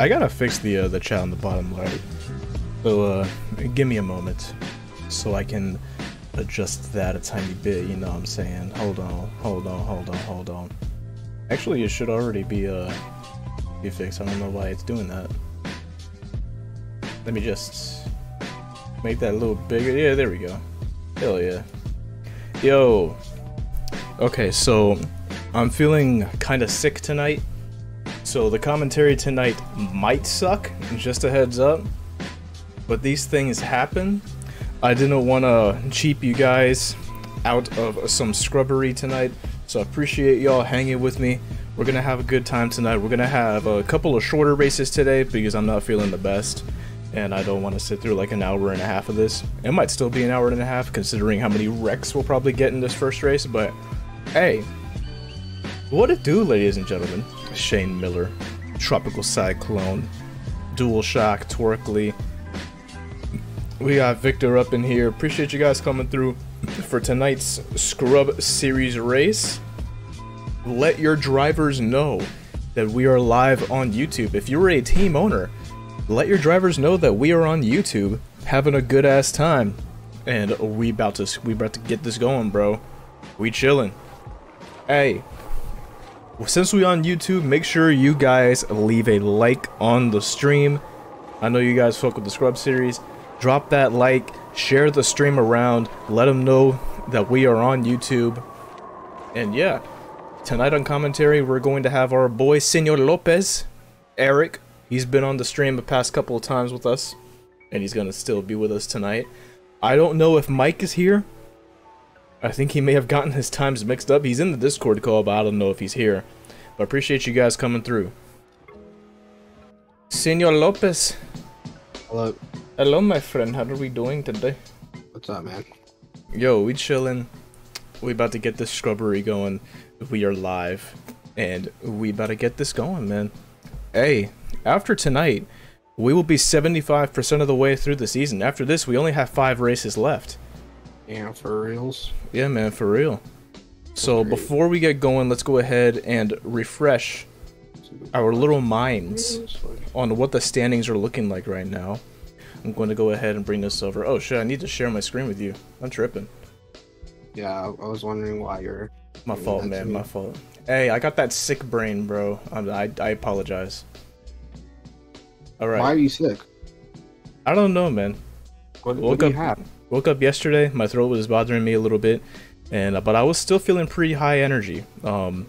I gotta fix the uh, the chat on the bottom right. So uh, give me a moment so I can adjust that a tiny bit, you know what I'm saying? Hold on, hold on, hold on, hold on. Actually, it should already be uh be fixed. I don't know why it's doing that. Let me just make that a little bigger. Yeah, there we go. Hell yeah. Yo. Okay, so I'm feeling kind of sick tonight. So the commentary tonight might suck, just a heads up. But these things happen. I didn't want to cheap you guys out of some scrubbery tonight. So I appreciate y'all hanging with me. We're going to have a good time tonight. We're going to have a couple of shorter races today because I'm not feeling the best. And I don't want to sit through like an hour and a half of this. It might still be an hour and a half considering how many wrecks we'll probably get in this first race. But hey, what it do, ladies and gentlemen? Shane Miller, Tropical Cyclone, Dual Shock, Torquely. We got Victor up in here. Appreciate you guys coming through for tonight's Scrub Series race. Let your drivers know that we are live on YouTube. If you're a team owner, let your drivers know that we are on YouTube having a good ass time. And we about to we about to get this going, bro. We chilling. Hey, since we on YouTube, make sure you guys leave a like on the stream. I know you guys fuck with the Scrub series. Drop that like, share the stream around, let them know that we are on YouTube. And yeah, tonight on commentary, we're going to have our boy Senor Lopez, Eric. He's been on the stream the past couple of times with us, and he's gonna still be with us tonight. I don't know if Mike is here. I think he may have gotten his times mixed up. He's in the Discord call, but I don't know if he's here. But I appreciate you guys coming through. Senor Lopez. Hello. Hello, my friend. How are we doing today? What's up, man? Yo, we chilling. We about to get this scrubbery going. We are live. And we about to get this going, man. Hey, after tonight, we will be 75% of the way through the season. After this, we only have five races left. Yeah, for reals. Yeah, man, for real. So Great. before we get going, let's go ahead and refresh our little minds on what the standings are looking like right now. I'm going to go ahead and bring this over. Oh shit, I need to share my screen with you. I'm tripping. Yeah, I was wondering why you're. My fault, man. My fault. Hey, I got that sick brain, bro. I'm, I I apologize. All right. Why are you sick? I don't know, man. What, Woke what do you up- have? Woke up yesterday. My throat was bothering me a little bit, and uh, but I was still feeling pretty high energy. Um,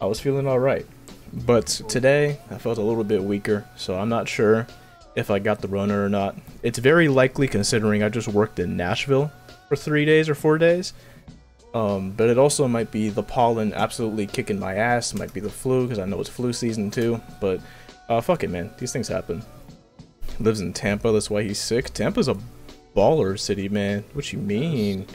I was feeling all right, but today I felt a little bit weaker. So I'm not sure if I got the runner or not. It's very likely considering I just worked in Nashville for three days or four days. Um, but it also might be the pollen absolutely kicking my ass. It might be the flu because I know it's flu season too. But uh, fuck it, man. These things happen. Lives in Tampa. That's why he's sick. Tampa's a baller city, man. What you mean?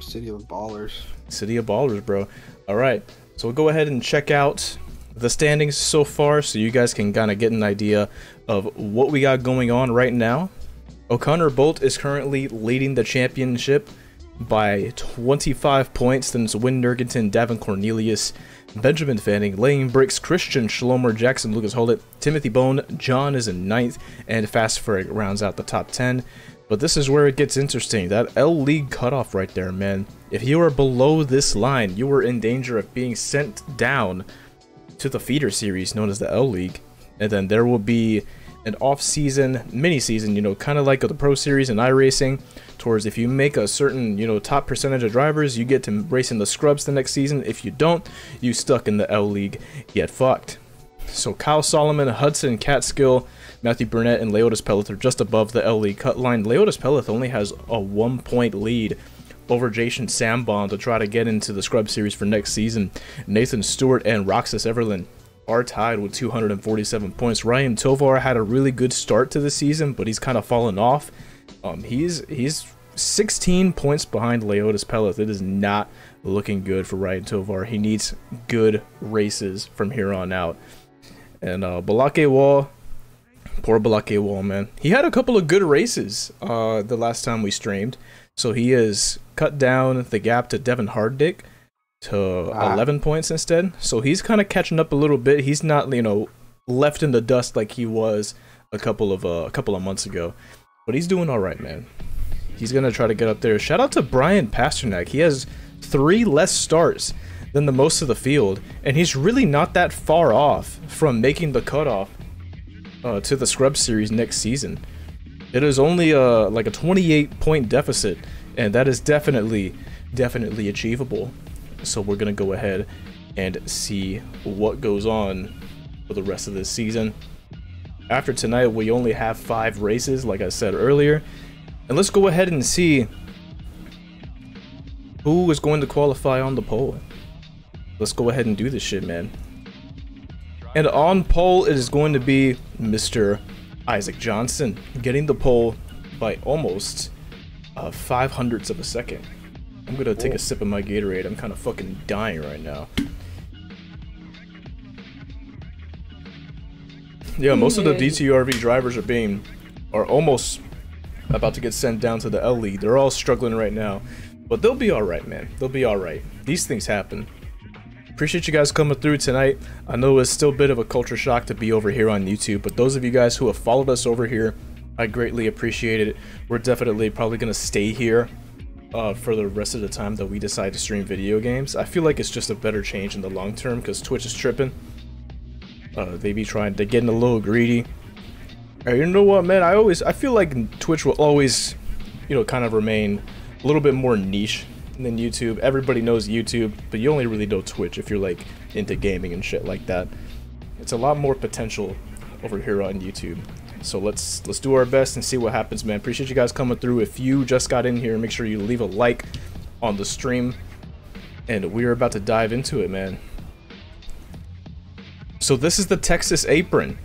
City of ballers. City of Ballers, bro. All right, so we'll go ahead and check out the standings so far, so you guys can kind of get an idea of what we got going on right now. O'Connor Bolt is currently leading the championship by 25 points. Then it's Win Nurgenton, Davin Cornelius, Benjamin Fanning, Lane Bricks, Christian Schlomer, Jackson Lucas Holdit, Timothy Bone, John is in ninth, and Fast Ferg rounds out the top 10. But this is where it gets interesting. That L League cutoff right there, man. If you are below this line, you are in danger of being sent down to the feeder series known as the L League. And then there will be an off-season, mini-season, you know, kind of like the Pro Series and iRacing, towards if you make a certain, you know, top percentage of drivers, you get to race in the scrubs the next season. If you don't, you stuck in the L League, get fucked. So Kyle Solomon, Hudson Catskill, Matthew Burnett, and Leotis Pellet are just above the L League cut line. Leotis Pellet only has a one point lead over Jason Sambon to try to get into the Scrub Series for next season. Nathan Stewart and Roxas Everlin are tied with 247 points. Ryan Tovar had a really good start to the season, but he's kind of fallen off. Um, he's he's 16 points behind Leotis Pellet. It is not looking good for Ryan Tovar. He needs good races from here on out. And uh, Balake Wall, poor Balake Wall, man. He had a couple of good races uh, the last time we streamed. So he has cut down the gap to Devin Harddick to Ah. 11 points instead. So he's kind of catching up a little bit. He's not, you know, left in the dust like he was a couple of uh, a couple of months ago. But he's doing all right, man. He's gonna try to get up there. Shout out to Brian Pasternak. He has three less starts than the most of the field, and he's really not that far off from making the cutoff uh, to the Scrub Series next season. It is only uh, like a 28 point deficit, and that is definitely, definitely achievable. So we're gonna go ahead and see what goes on for the rest of this season. After tonight, we only have five races, like I said earlier, and let's go ahead and see who is going to qualify on the pole. Let's go ahead and do this shit, man. And on pole, it is going to be Mr. Isaac Johnson, getting the pole by almost uh, five hundredths of a second. I'm gonna take a sip of my Gatorade. I'm kind of fucking dying right now. Yeah, most of the DTRV drivers are being, are almost about to get sent down to the L League. They're all struggling right now, but they'll be all right, man. They'll be all right. These things happen. Appreciate you guys coming through tonight. I know it's still a bit of a culture shock to be over here on YouTube, but those of you guys who have followed us over here, I greatly appreciate it. We're definitely probably gonna stay here uh, for the rest of the time that we decide to stream video games. I feel like it's just a better change in the long term because Twitch is tripping. Uh, they be trying, they're getting a little greedy. You know what, man? I always, I feel like Twitch will always, you know, kind of remain a little bit more niche than YouTube. Everybody knows YouTube, but you only really know Twitch if you're like into gaming and shit like that. It's a lot more potential over here on YouTube. So let's let's do our best and see what happens, man. Appreciate you guys coming through. If you just got in here, make sure you leave a like on the stream. And we're about to dive into it, man. So this is the Texas apron.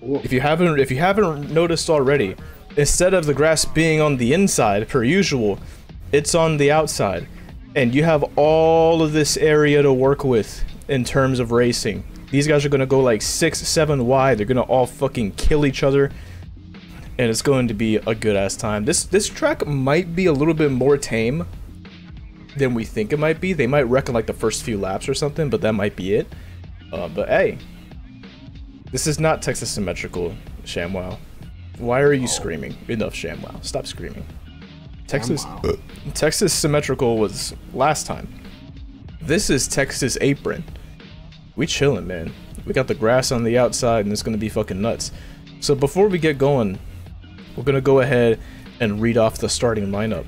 If you haven't if you haven't noticed already, instead of the grass being on the inside per usual, it's on the outside. And you have all of this area to work with in terms of racing. These guys are gonna go like six, seven wide. They're gonna all fucking kill each other. And it's going to be a good ass time. This this track might be a little bit more tame than we think it might be. They might reckon like the first few laps or something, but that might be it. Uh, but hey, this is not Texas symmetrical, ShamWow. Why are you screaming? Enough, ShamWow. Stop screaming. Texas. Texas symmetrical was last time. This is Texas apron. We chilling, man. We got the grass on the outside, and it's gonna be fucking nuts. So before we get going, we're gonna go ahead and read off the starting lineup.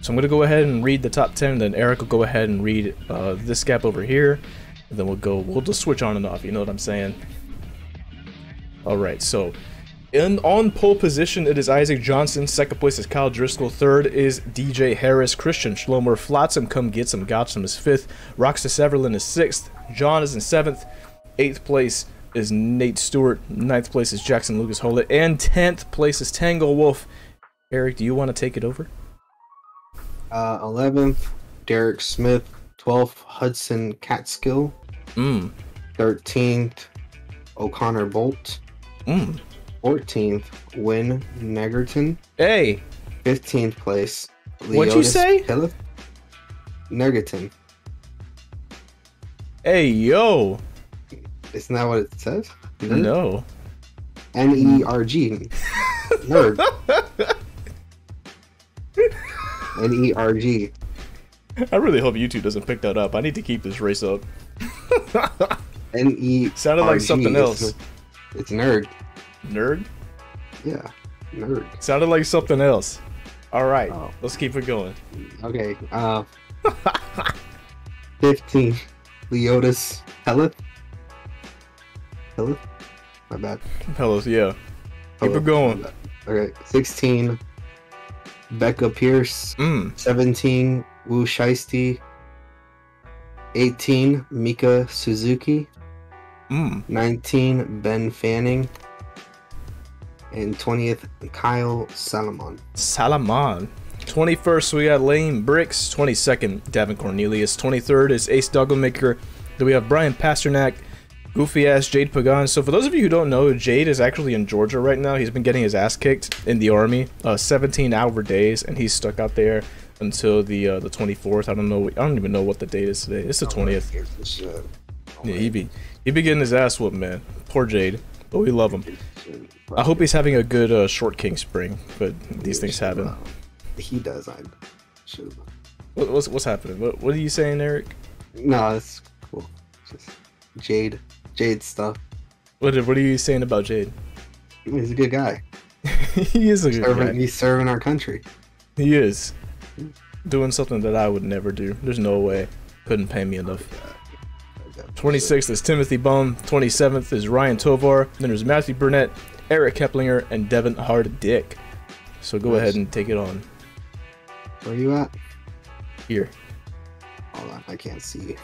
So I'm gonna go ahead and read the top ten, then Eric will go ahead and read uh, this gap over here, and then we'll go. We'll just switch on and off. You know what I'm saying? All right. So, in on pole position, it is Isaac Johnson. Second place is Kyle Driscoll. Third is DJ Harris. Christian Schlomer. Flotsam come get some. Gotcham is fifth. Roxas Severlin is sixth. John is in seventh. Eighth place is Nate Stewart. Ninth place is Jackson Lucas Hollett. And tenth place is Tango Wolf. Eric, do you want to take it over? Uh, 11th, Derek Smith. 12th, Hudson Catskill. Mm. 13th, O'Connor Bolt. Mm. 14th, Win Negerton. Hey. 15th place, What'd you say? Pillith. Negerton. Hey, yo. Isn't that what it says? Hmm? No. N E R G. Nerd. N E R G. I really hope YouTube doesn't pick that up. I need to keep this race up. N E. Sounded like something else. It's nerd. Nerd? Yeah, nerd. Sounded like something else. All right, Oh. let's keep it going. Okay. Uh. 15. Leotis Helith. Helith? My bad. Hellos, yeah. Keep it going. Okay. 16. Becca Pierce. Mm. 17. Wu Shiesty. 18. Mika Suzuki. Mm. 19. Ben Fanning. And 20th. Kyle Salomon. Salaman. 21st, we got Lane Bricks. 22nd, Davin Cornelius. 23rd is Ace Dogglemaker. Then we have Brian Pasternak, goofy ass Jade Pagan. So, for those of you who don't know, Jade is actually in Georgia right now. He's been getting his ass kicked in the army, uh, 17 hour days, and he's stuck out there until the uh, the 24th. I don't know. I don't even know what the date is today. It's the 20th. Yeah, he be he be getting his ass whooped, man. Poor Jade, but we love him. I hope he's having a good uh, short king spring, but these things happen. He does. I should. What, what's what's happening? What what are you saying, Eric? No, it's cool. Just Jade, Jade stuff. What what are you saying about Jade? He's a good guy. he is a good Serving, guy. he's serving our country. He is doing something that I would never do. There's no way. Couldn't pay me enough. 26th is Timothy Bone. 27th is Ryan Tovar. Then there's Matthew Burnett, Eric Keplinger, and Devin Hard Dick. So go Nice. ahead and take it on Where are you at? here. Hold on, I can't see.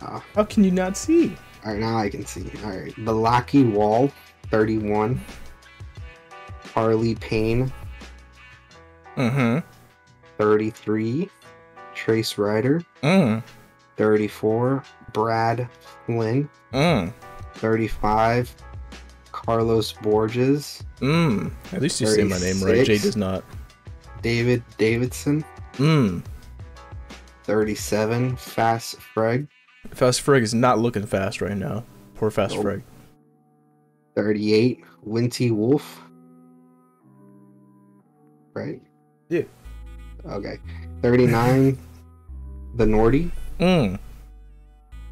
Uh, How can you not see? all right, now I can see. All right, Balaki Wall, 31. Harley Payne, Mm-hmm. 33. Trace Ryder, Mm. 34. Brad Flynn, Mm. 35. Carlos Borges, Mm. At least you say my name right. Jay does not. David Davidson, Mm. 37. Fast Freg, Fast Freg is not looking fast right now. Poor Fast Nope. Freg. 38. Winty Wolf. Right? Yeah. Okay. 39. the Nordy. Mm.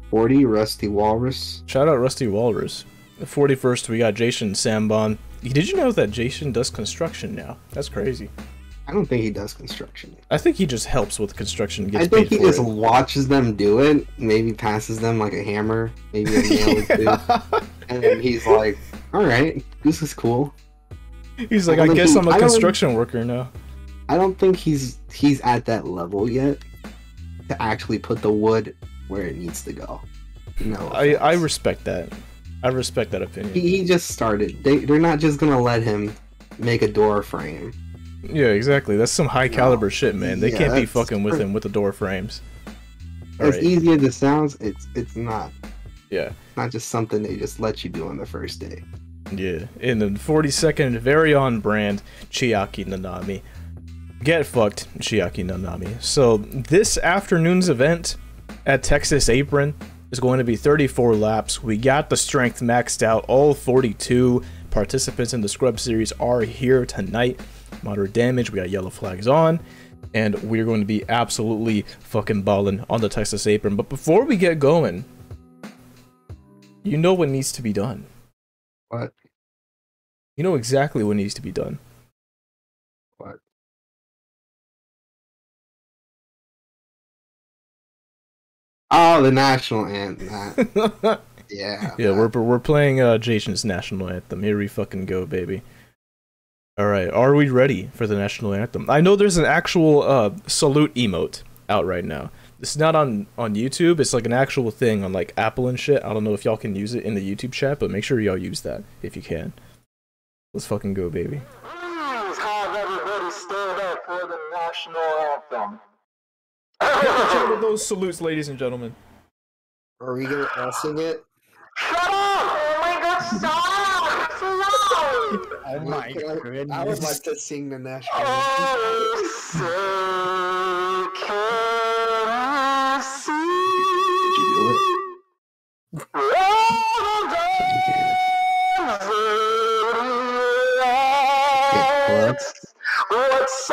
40. Rusty Walrus. Shout out Rusty Walrus. The 41st, we got Jason Sambon. Did you know that Jason does construction now? That's crazy. I don't think he does construction. I think he just helps with construction. and Gets I think he just it. watches them do it, maybe passes them like a hammer, maybe a nail two, and then he's like, "All right, this is cool." He's like, I I guess I'm a I construction worker now. I don't think he's he's at that level yet to actually put the wood where it needs to go. No, I, I respect that. I respect that opinion. he, he just started. They they're not just gonna let him make a door frame. Yeah, exactly. That's some high caliber shit, man. They Yeah, can't be fucking with him with the door frames. As Alright, easy as it sounds, it's it's not. Yeah, Not just something they just let you do on the first day. yeah. In the 42nd, very on brand, Chiaki Nanami. Get fucked, Chiaki Nanami. So, this afternoon's event at Texas Apron is going to be 34 laps. We got the strength maxed out. All 42 participants in the Scrub Series are here tonight. Moderate damage, we got yellow flags on. And we're going to be absolutely fucking balling on the Texas Apron. But before we get going, you know what needs to be done. What? You know exactly what needs to be done. Oh, the national anthem. Yeah, yeah. we're we're playing uh, Jason's national anthem. Here we fucking go, baby. All right, are we ready for the national anthem? I know there's an actual uh, salute emote out right now. It's not on on YouTube. It's like an actual thing on like Apple and shit. I don't know if y'all can use it in the YouTube chat, but make sure y'all use that if you can. Let's fucking go, baby. Please have everybody stand up for the national anthem. One of those salutes, ladies and gentlemen. Are we gonna all sing it? Shut up! Oh my god, stop! Slow! Oh my I would like to sing the national anthem. Oh, so can I see? Did you do it? What's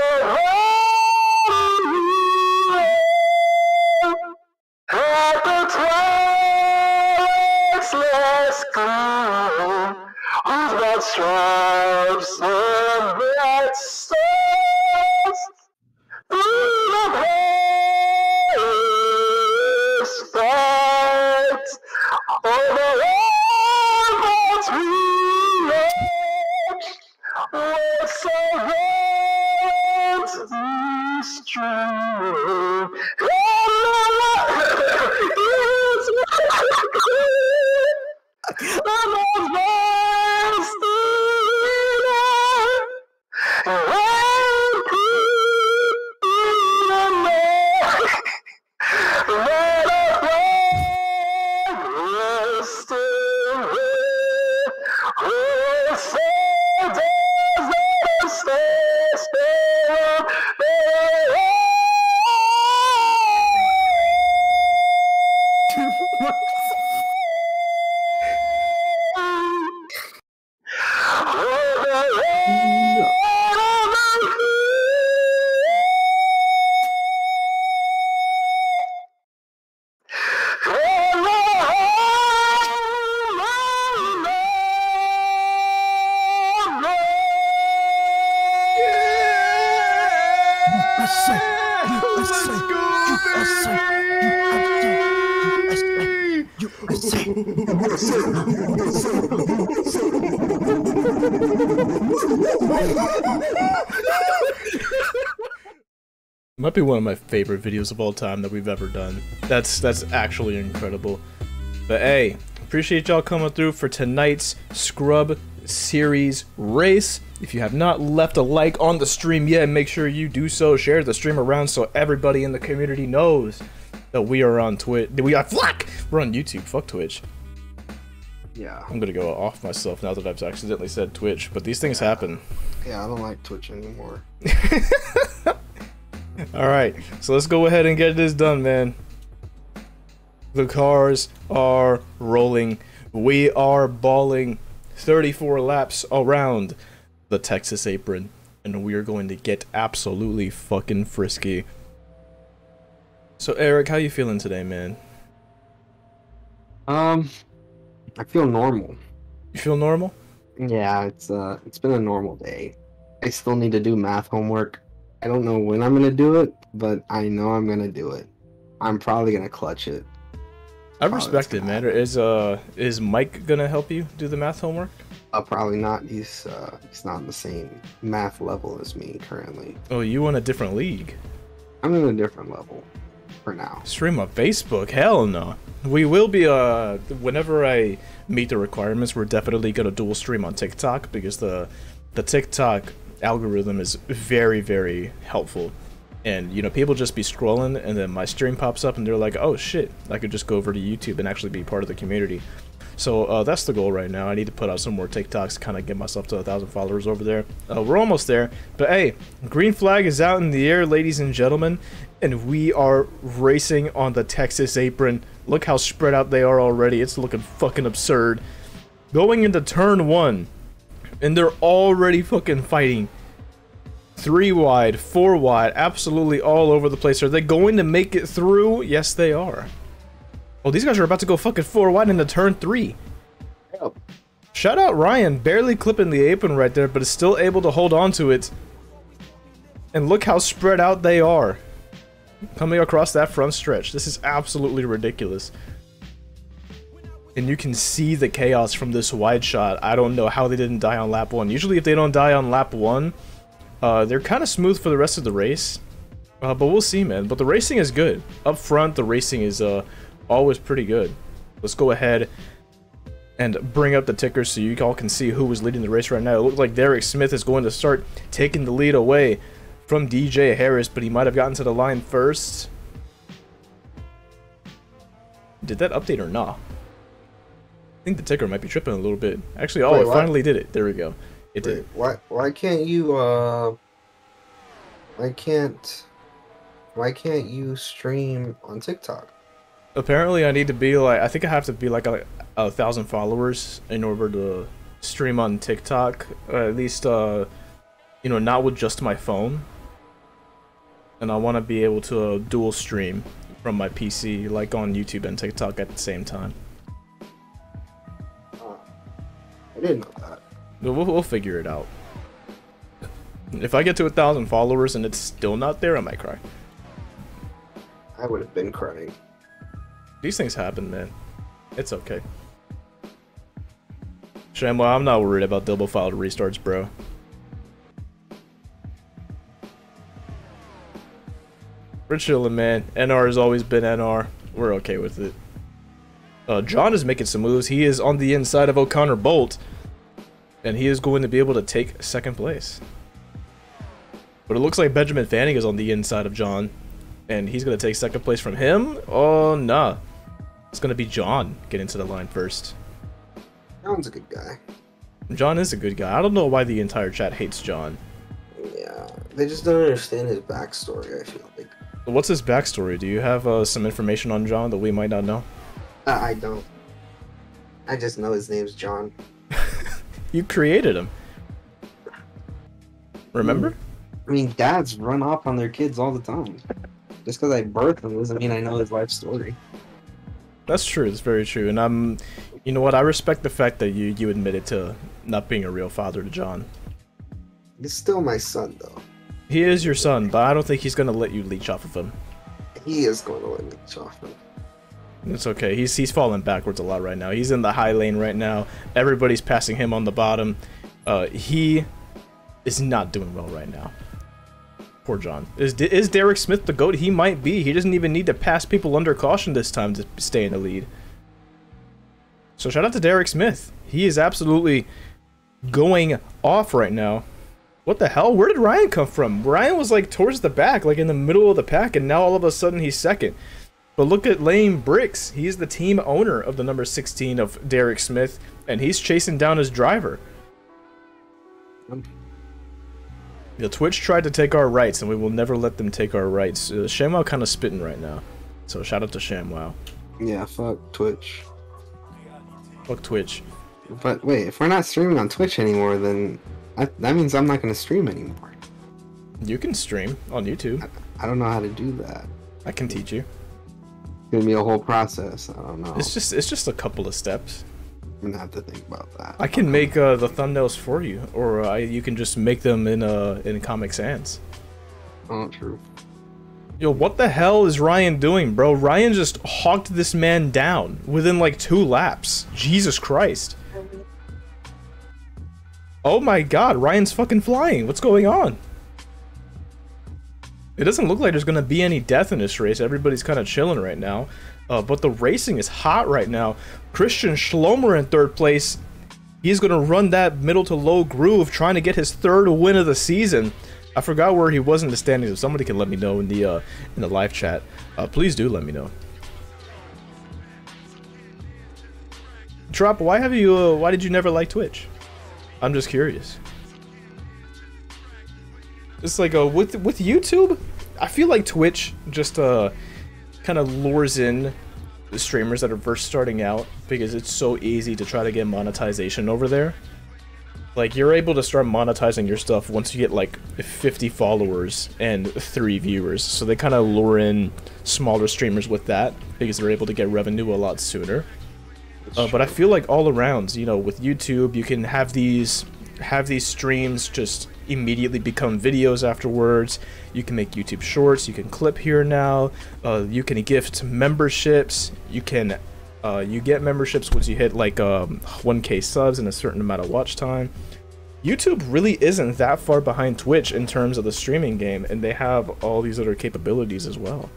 favorite videos of all time that we've ever done. That's that's actually incredible. But hey, appreciate y'all coming through for tonight's Scrub Series race. If you have not left a like on the stream yet, make sure you do so. Share the stream around so everybody in the community knows that we are on Twitch. We are fuck. We're on YouTube. Fuck Twitch. Yeah. I'm gonna go off myself now that I've accidentally said Twitch, but these things happen. Yeah, I don't like Twitch anymore. All right, so let's go ahead and get this done, man. The cars are rolling. We are balling 34 laps around the Texas apron, and we are going to get absolutely fucking frisky. So, Eric, how you feeling today, man? Um, I feel normal. You feel normal? Yeah, it's uh, it's been a normal day. I still need to do math homework. I don't know when I'm gonna do it, but I know I'm gonna do it. I'm probably gonna clutch it. I respect it, man. Is uh, is Mike gonna help you do the math homework? I'll probably not. He's uh, he's not on the same math level as me currently. Oh, you in a different league? I'm in a different level for now. Stream on Facebook? Hell no. We will be uh whenever I meet the requirements, we're definitely gonna dual stream on TikTok because the the TikTok algorithm is very very helpful. And you know, people just be scrolling and then my stream pops up and they're like, "Oh shit, I could just go over to YouTube and actually be part of the community." So uh, that's the goal right now. I need to put out some more TikToks, kind of get myself to a thousand followers over there. Uh, we're almost there, but hey, green flag is out in the air, ladies and gentlemen, and we are racing on the Texas apron. Look how spread out they are already. It's looking fucking absurd. Going into turn one, and they're already fucking fighting. Three wide, four wide, absolutely all over the place. Are they going to make it through? Yes, they are. Oh, these guys are about to go fucking four wide into turn three. Yep. Shout out Ryan, barely clipping the apron right there, but is still able to hold on to it. And look how spread out they are. Coming across that front stretch. This is absolutely ridiculous. And you can see the chaos from this wide shot. I don't know how they didn't die on lap one. Usually if they don't die on lap one, uh, they're kind of smooth for the rest of the race. Uh, but we'll see, man. But the racing is good. Up front, the racing is uh, always pretty good. Let's go ahead and bring up the tickers so you all can see who was leading the race right now. It looks like Derek Smith is going to start taking the lead away from DJ Harris, but he might have gotten to the line first. Did that update or not? I think the ticker might be tripping a little bit. Actually, oh, Wait, it what? finally did it. There we go. It Wait, did. why why can't you uh why can't why can't you stream on TikTok? Apparently, I need to be like, I think I have to be like a, a thousand followers in order to stream on TikTok. At least, uh, you know, not with just my phone. And I want to be able to uh, dual stream from my PC, like on YouTube and TikTok at the same time. I didn't know that. We'll, we'll figure it out. If I get to a thousand followers and it's still not there, I might cry. I would have been crying. These things happen, man. It's okay. ShamWow, I'm not worried about double filed restarts, bro. We're chilling, man. NR has always been NR. We're okay with it. Uh, John is making some moves. He is on the inside of O'Connor Bolt. And he is going to be able to take second place. But it looks like Benjamin Fanning is on the inside of John. And he's going to take second place from him? Oh, nah. It's going to be John getting to the line first. John's a good guy. John is a good guy. I don't know why the entire chat hates John. Yeah, they just don't understand his backstory. I feel like What's his backstory? Do you have uh, some information on John that we might not know? Uh, I don't. I just know his name's John. You created him. Remember? I mean, dads run off on their kids all the time. Just because I birthed him doesn't mean I know his life story. That's true. It's very true. And I'm, you know what? I respect the fact that you you admitted to not being a real father to John. He's still my son, though. He is your son, but I don't think he's gonna let you leech off of him. He is going to let me leech off him. It's okay. He's he's falling backwards a lot right now. He's in the high lane right now. Everybody's passing him on the bottom. Uh, he is not doing well right now. Poor John. Is is Derek Smith the goat? He might be. He doesn't even need to pass people under caution this time to stay in the lead. So shout out to Derek Smith. He is absolutely going off right now. What the hell? Where did Ryan come from? Ryan was like towards the back, like in the middle of the pack, and now all of a sudden he's second. But look at Lane Bricks. He's the team owner of the number 16 of Derek Smith, and he's chasing down his driver. The Twitch tried to take our rights, and we will never let them take our rights. Uh, ShamWow kind of spitting right now. So shout out to ShamWow. Yeah, fuck Twitch. Fuck Twitch. But wait, if we're not streaming on Twitch anymore, then I, that means I'm not going to stream anymore. You can stream on YouTube. I don't know how to do that. I can teach you. Gonna be a whole process. I don't know. It's just it's just a couple of steps. I'm gonna have to think about that. I can make uh, the thumbnails for you, or uh, you can just make them in uh in Comic Sans. Oh, true. Yo, what the hell is Ryan doing, bro? Ryan just hawked this man down within like two laps. Jesus Christ. Oh my god, Ryan's fucking flying. What's going on? It doesn't look like there's going to be any death in this race. Everybody's kind of chilling right now. Uh, but the racing is hot right now. Christian Schlomer in third place. He's going to run that middle to low groove, trying to get his third win of the season. I forgot where he was in the standings. If somebody can let me know in the uh, in the live chat, uh, please do let me know. Drop, why have you? Uh, why did you never like Twitch? I'm just curious. It's like uh, with with YouTube, I feel like Twitch just uh kind of lures in the streamers that are first starting out because it's so easy to try to get monetization over there. Like you're able to start monetizing your stuff once you get like 50 followers and 3 viewers. So they kind of lure in smaller streamers with that because they're able to get revenue a lot sooner. Uh, but I feel like all around, you know, with YouTube, you can have these have these streams just immediately become videos afterwards. You can make YouTube shorts. You can clip here now. Uh, you can gift memberships. You can uh, you get memberships once you hit like um, 1k subs and a certain amount of watch time. YouTube really isn't that far behind Twitch in terms of the streaming game, and they have all these other capabilities as well.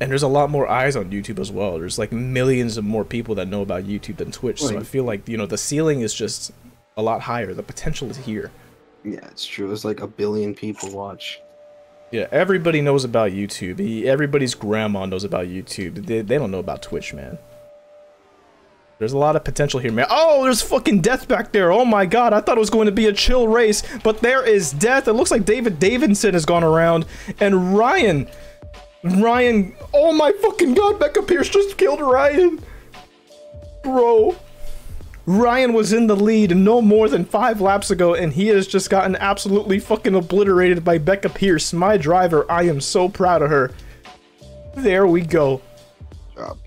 And there's a lot more eyes on YouTube as well. There's like millions of more people that know about YouTube than Twitch. So I feel like, you know, the ceiling is just a lot higher. The potential is here. Yeah, it's true. It's like a billion people watch. Yeah, everybody knows about YouTube. Everybody's grandma knows about YouTube. They, they don't know about Twitch, man. There's a lot of potential here, man. Oh, there's fucking death back there. Oh my god, I thought it was going to be a chill race, but there is death. It looks like David Davidson has gone around, and Ryan, Ryan, oh my fucking god, Becca Pierce just killed Ryan. Bro, Ryan was in the lead no more than five laps ago, and he has just gotten absolutely fucking obliterated by Becca Pierce, my driver. I am so proud of her. There we go.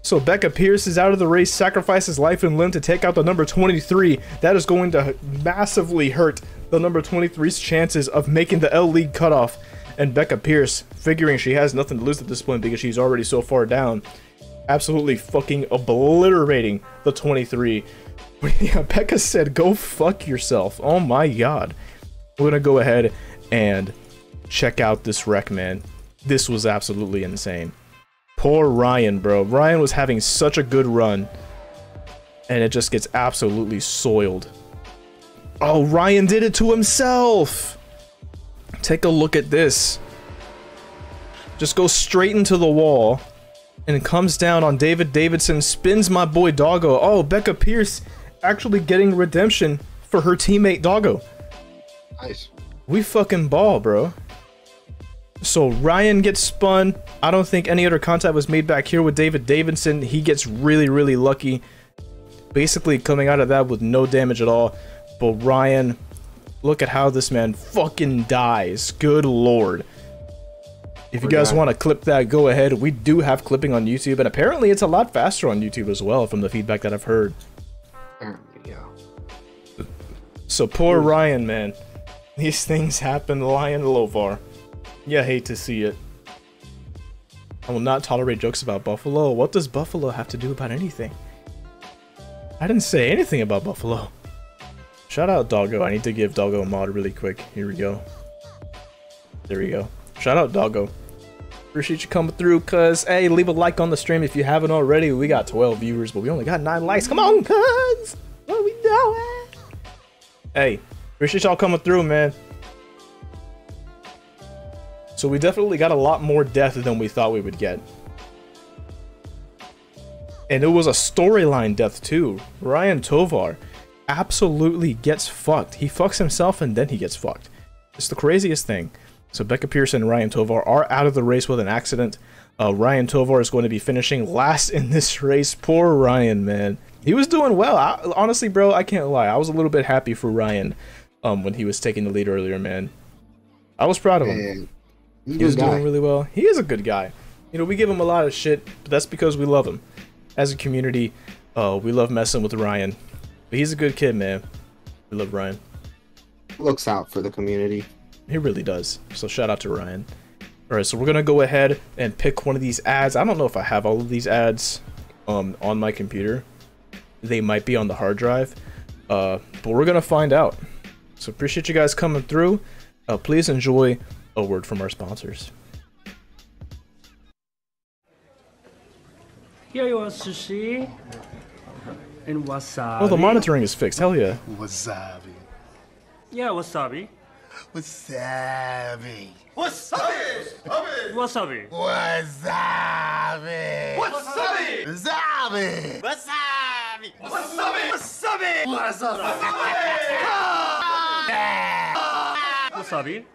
So Becca Pierce is out of the race, sacrifices life and limb to take out the number 23. That is going to massively hurt the number 23's chances of making the L League cutoff. And Becca Pierce, figuring she has nothing to lose at this point because she's already so far down, absolutely fucking obliterating the 23. yeah, Becca said, go fuck yourself. Oh my god. We're gonna go ahead and check out this wreck, man. This was absolutely insane. Poor Ryan, bro. Ryan was having such a good run. And it just gets absolutely soiled. Oh, Ryan did it to himself. Take a look at this. Just goes straight into the wall. And comes down on David Davidson. Spins my boy Doggo. Oh, Becca Pierce actually getting redemption for her teammate Doggo. Nice. We fucking ball, bro. So Ryan gets spun. I don't think any other contact was made back here with David Davidson. He gets really, really lucky. Basically coming out of that with no damage at all. But Ryan, look at how this man fucking dies. Good lord. If you guys want to clip that, go ahead. We do have clipping on YouTube, and apparently it's a lot faster on YouTube as well, from the feedback that I've heard. So poor Ryan, man. These things happen Lion Lovar. Yeah, hate to see it. I will not tolerate jokes about Buffalo. What does Buffalo have to do about anything? I didn't say anything about Buffalo. Shout out Doggo. I need to give Doggo a mod really quick. Here we go. There we go. Shout out Doggo. Appreciate you coming through, cuz. Hey, leave a like on the stream if you haven't already. We got 12 viewers, but we only got 9 likes. Come on, cuz! What are we doing? Hey, appreciate y'all coming through, man. So we definitely got a lot more death than we thought we would get. And it was a storyline death too. Ryan Tovar absolutely gets fucked. He fucks himself and then he gets fucked. It's the craziest thing. So Becca Pearson and Ryan Tovar are out of the race with an accident. Uh, Ryan Tovar is going to be finishing last in this race. Poor Ryan, man. He was doing well. I, honestly, bro, I can't lie. I was a little bit happy for Ryan um, when he was taking the lead earlier, man. I was proud of him. He's He was guy. doing really well. He is a good guy. You know, we give him a lot of shit, but that's because we love him. As a community, uh, we love messing with Ryan. But he's a good kid, man. We love Ryan. Looks out for the community. He really does. So shout out to Ryan. Alright, so we're gonna go ahead and pick one of these ads. I don't know if I have all of these ads um, on my computer. They might be on the hard drive. Uh, but we're gonna find out. So appreciate you guys coming through. Uh, please enjoy a word from our sponsors. Here you are sushi and wasabi. Oh, the monitoring is fixed. Hell yeah. Wasabi. Yeah, wasabi. Wasabi. Wasabi. Wasabi. Wasabi. Wasabi. Wasabi. Wasabi. training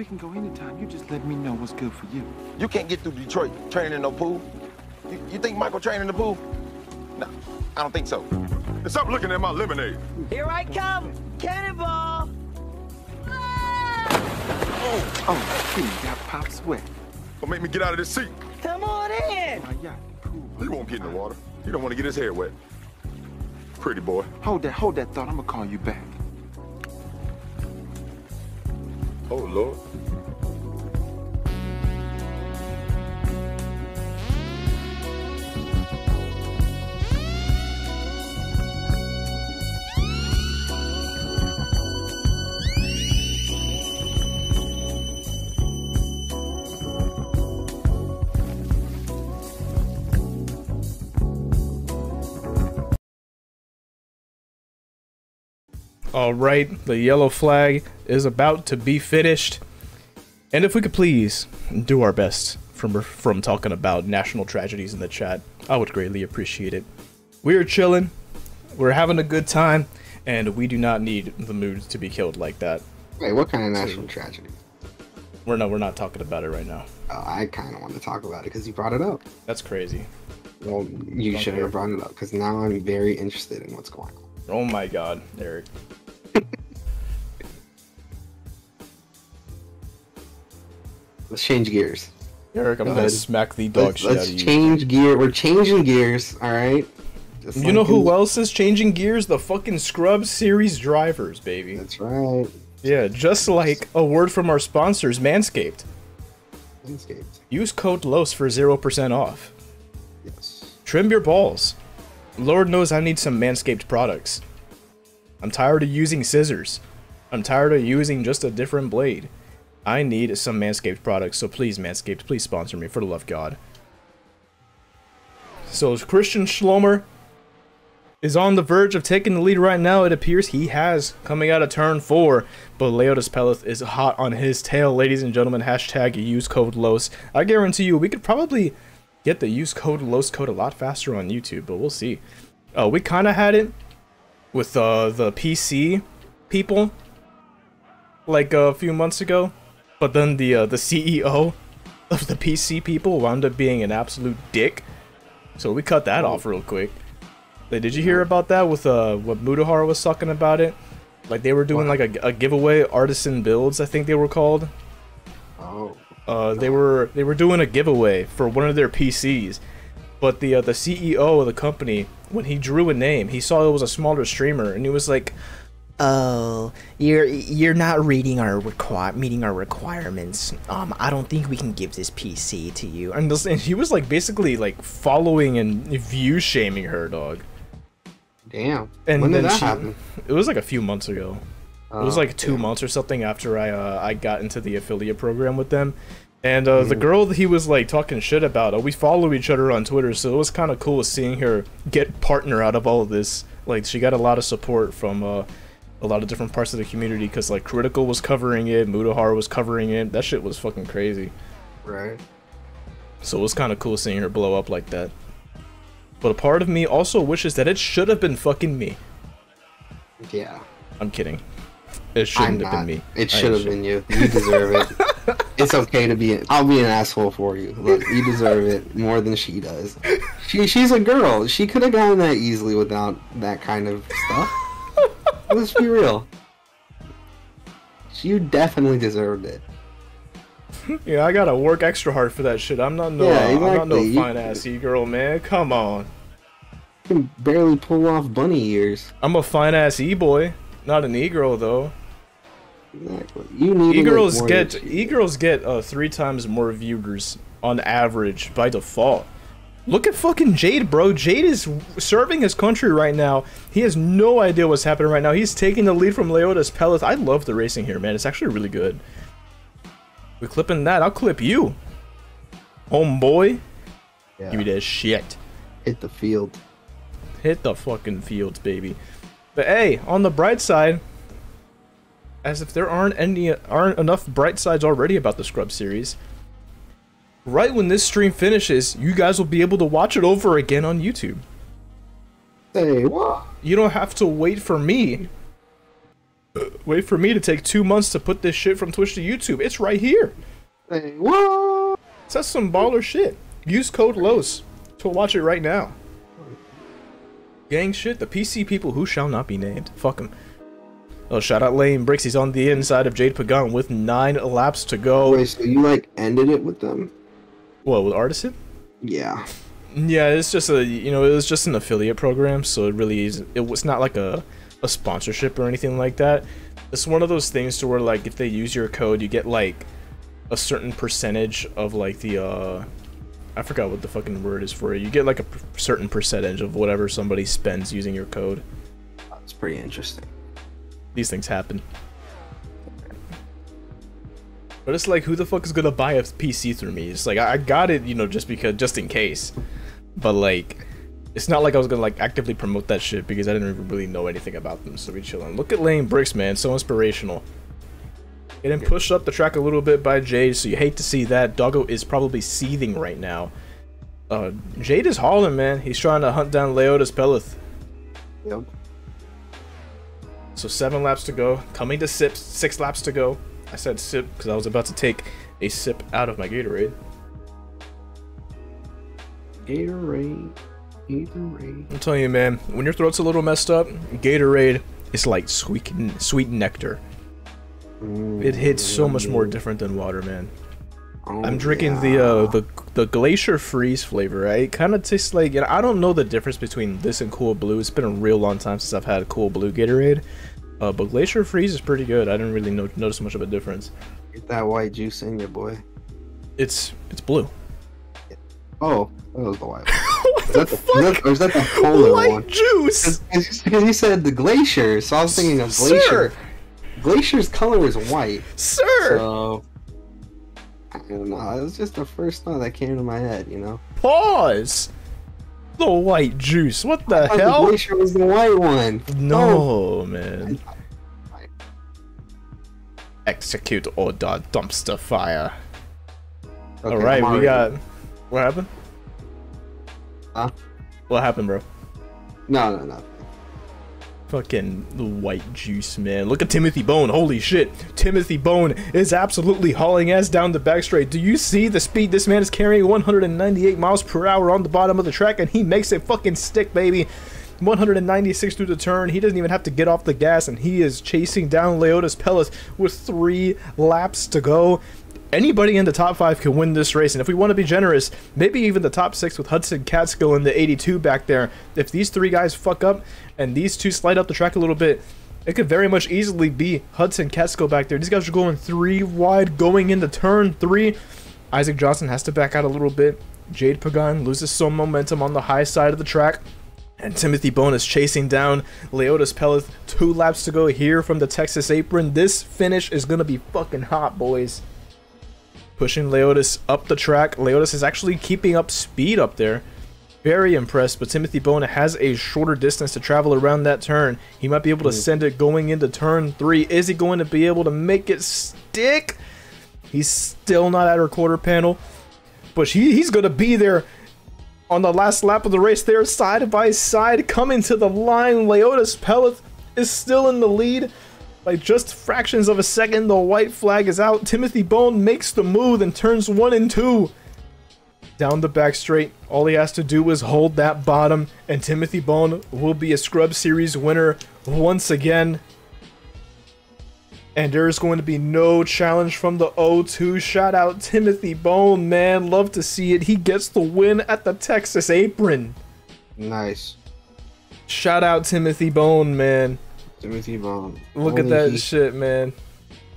we can go anytime. You just let me know what's good for you. You can't get through Detroit training in no pool. You, you think Michael trained in the pool? No, I don't think so. And stop looking at my lemonade. Here I come! Cannonball! Oh, oh Kenny got pop sweat. Don't make me get out of this seat. Come on in! My cool. He won't get in the water. He don't want to get his hair wet. Pretty boy. Hold that, hold that thought. I'm gonna call you back. Oh, Lord. All right, the yellow flag is about to be finished. And if we could please do our best from from talking about national tragedies in the chat, I would greatly appreciate it. We are chilling, we're having a good time, and we do not need the mood to be killed like that. Wait, what kind of national tragedy? We're not we're not talking about it right now. Oh, I kind of want to talk about it because you brought it up. That's crazy. Well, you should have brought it up because now I'm very interested in what's going on. Oh my god, Eric. Let's change gears. Eric, I'm Go gonna smack the dog Let's, shit out let's of you. change gear. We're changing gears. All right. Just You like know who in- else is changing gears? The fucking Scrub Series drivers, baby. That's right. Yeah, just like a word from our sponsors, Manscaped. Manscaped. Use code LOS for 0% off. Yes. Trim your balls. Lord knows I need some Manscaped products. I'm tired of using scissors. I'm tired of using just a different blade. I need some Manscaped products, so please, Manscaped, please sponsor me, for the love of God. So, Christian Schlomer is on the verge of taking the lead right now. It appears he has coming out of turn four, but Leotis Pelith is hot on his tail. Ladies and gentlemen, hashtag use code LOS. I guarantee you, we could probably get the use code LOS code a lot faster on YouTube, but we'll see. Uh, we kind of had it with uh, the PC people like a few months ago, but then the uh, the CEO of the PC people wound up being an absolute dick. So we cut that off real quick. Like, did you hear about that with uh what Mutahar was talking about it? Like they were doing like a, a giveaway artisan builds, I think they were called. Oh. Uh, they were they were doing a giveaway for one of their PCs, but the uh, the CEO of the company, when he drew a name, he saw it was a smaller streamer, and he was like, "Oh, you're you're not reading our require meeting our requirements. Um, I don't think we can give this PC to you." And, this, and he was like basically like following and view shaming her, dog. Damn. And when did that she- happen? It was like a few months ago. it was Oh, like two months or something after I uh, I got into the affiliate program with them. And uh, the girl that he was like talking shit about, uh, we follow each other on Twitter, so it was kind of cool seeing her get partner out of all of this. Like she got a lot of support from uh, a lot of different parts of the community because like Critical was covering it, Mutahar was covering it. That shit was fucking crazy. Right. So it was kind of cool seeing her blow up like that. But a part of me also wishes that it should have been fucking me. Yeah. I'm kidding. It shouldn't have been me. It should have been you. You deserve it. it's okay to be. I'll be an asshole for you. Look, you deserve it more than she does. She she's a girl. She could have gotten that easily without that kind of stuff. Let's be real. You definitely deserved it. Yeah, I gotta work extra hard for that shit. I'm not no, Yeah, exactly. I'm not no fine ass e girl, man. Come on. You can barely pull off bunny ears. I'm a fine ass e boy, not an e girl though. Exactly. You need e girls get e girls get uh, three times more viewers on average by default. Look at fucking Jade, bro. Jade is serving his country right now. He has no idea what's happening right now. He's taking the lead from Leotis Pellet. I love the racing here, man. It's actually really good. We're clipping that. I'll clip you. Homeboy. Yeah. Give me that shit. hit the field. Hit the fucking fields, baby. But hey, on the bright side, as if there aren't any aren't enough bright sides already about the Scrub series. Right when this stream finishes, you guys will be able to watch it over again on YouTube. Say what? You don't have to wait for me. Wait for me to take two months to put this shit from Twitch to YouTube. It's right here. Say what? That's some baller shit. Use code LOS to watch it right now. Gang shit, the PC people who shall not be named. Fuck them. Oh, shout out Lane Bricks. He's on the inside of Jade Pagan with nine laps to go. Wait, so you like ended it with them? What, with Artisan? Yeah. Yeah, it's just a, you know, it was just an affiliate program, so it really is, it was not like a, a sponsorship or anything like that. It's one of those things to where, like, if they use your code, you get, like, a certain percentage of, like, the, uh, I forgot what the fucking word is for it. You get, like, a p- certain percentage of whatever somebody spends using your code. That's pretty interesting. These things happen. But it's like, who the fuck is gonna buy a PC through me? It's like, I I got it, you know, just because, just in case. But like, it's not like I was gonna like actively promote that shit because I didn't even really know anything about them. So we chilling. Look at Lane Bricks, man, so inspirational. Getting pushed up the track a little bit by Jade, so you hate to see that. Doggo is probably seething right now. Uh, Jade is hauling, man. He's trying to hunt down Leotis Pelith. Yep. So seven laps to go. Coming to sips, six laps to go. I said sip because I was about to take a sip out of my Gatorade. Gatorade. Gatorade. I'm telling you, man, when your throat's a little messed up, Gatorade is like sweet, sweet nectar. It hits so much more different than water, man. Oh, I'm drinking the uh the the glacier freeze flavor. Right? It kind of tastes like you know, I don't know the difference between this and Cool Blue. It's been a real long time since I've had a Cool Blue Gatorade. Uh, but glacier freeze is pretty good. I didn't really no- notice much of a difference. Get that white juice in you, boy. It's it's blue. Oh, that was the white one. is, that the, is that- or is that the polar White one? juice. Because you said the glacier, so I was thinking of glacier. Sir. Glacier's color is white. Sir. So I don't know. It was just the first thought that came to my head. You know. Pause. The white juice. What the hell? The glacier was the white one. No, man. Execute order dumpster fire. Okay, All right, we got. What happened? Huh? What happened, bro? No, no, no. Fucking white juice, man. Look at Timothy Bone. Holy shit. Timothy Bone is absolutely hauling ass down the back straight. Do you see the speed this man is carrying? 198 miles per hour on the bottom of the track, and he makes it fucking stick, baby. 196 through the turn. He doesn't even have to get off the gas, and he is chasing down Leotis Pellis with three laps to go. Anybody in the top five can win this race, and if we want to be generous, maybe even the top six with Hudson Catskill in the 82 back there. If these three guys fuck up and these two slide up the track a little bit, it could very much easily be Hudson Catskill back there. These guys are going three wide going into turn three. Isaac Johnson has to back out a little bit. Jade Pagan loses some momentum on the high side of the track. And Timothy Bone is chasing down Leotis Pellet. Two laps to go here from the Texas apron. This finish is going to be fucking hot, boys. Pushing Leotis up the track. Leotis is actually keeping up speed up there. Very impressed, but Timothy Bone has a shorter distance to travel around that turn. He might be able to hmm. send it going into turn three. Is he going to be able to make it stick? He's still not at our quarter panel, but he, he's going to be there on the last lap of the race they are side by side, coming to the line. Leotis Pellet is still in the lead by just fractions of a second. The white flag is out. Timothy Bone makes the move and turns one and two. Down the back straight, all he has to do is hold that bottom, and Timothy Bone will be a Scrub Series winner once again. And there's going to be no challenge from the O2. Shout out Timothy Bone, man. Love to see it. He gets the win at the Texas Apron. Nice. Shout out Timothy Bone, man. Timothy Bone. Look at that he- shit, man.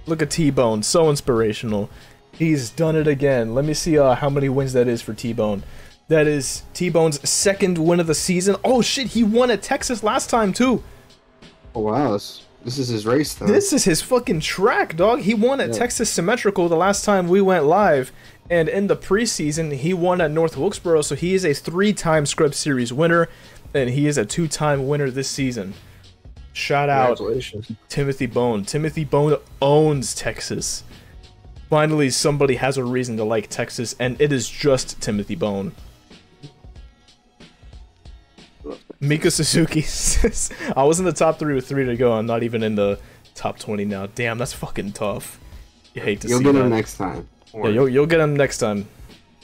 Look at T-Bone. So inspirational. He's done it again. Let me see uh, how many wins that is for T-Bone. That is T-Bone's second win of the season. Oh shit, he won at Texas last time too. Oh wow, this, this is his race then. This is his fucking track, dog. He won at Yeah. Texas Symmetrical the last time we went live. And in the preseason, he won at North Wilkesboro, so he is a three-time Scrub Series winner, and he is a two-time winner this season. Shout out. Timothy Bone. Timothy Bone owns Texas. Finally, somebody has a reason to like Texas, and it is just Timothy Bone. Mika Suzuki says, I was in the top three with three to go. I'm not even in the top 20 now. Damn, that's fucking tough. You hate to You'll see get that. him next time. yeah, you'll, you'll get him next time.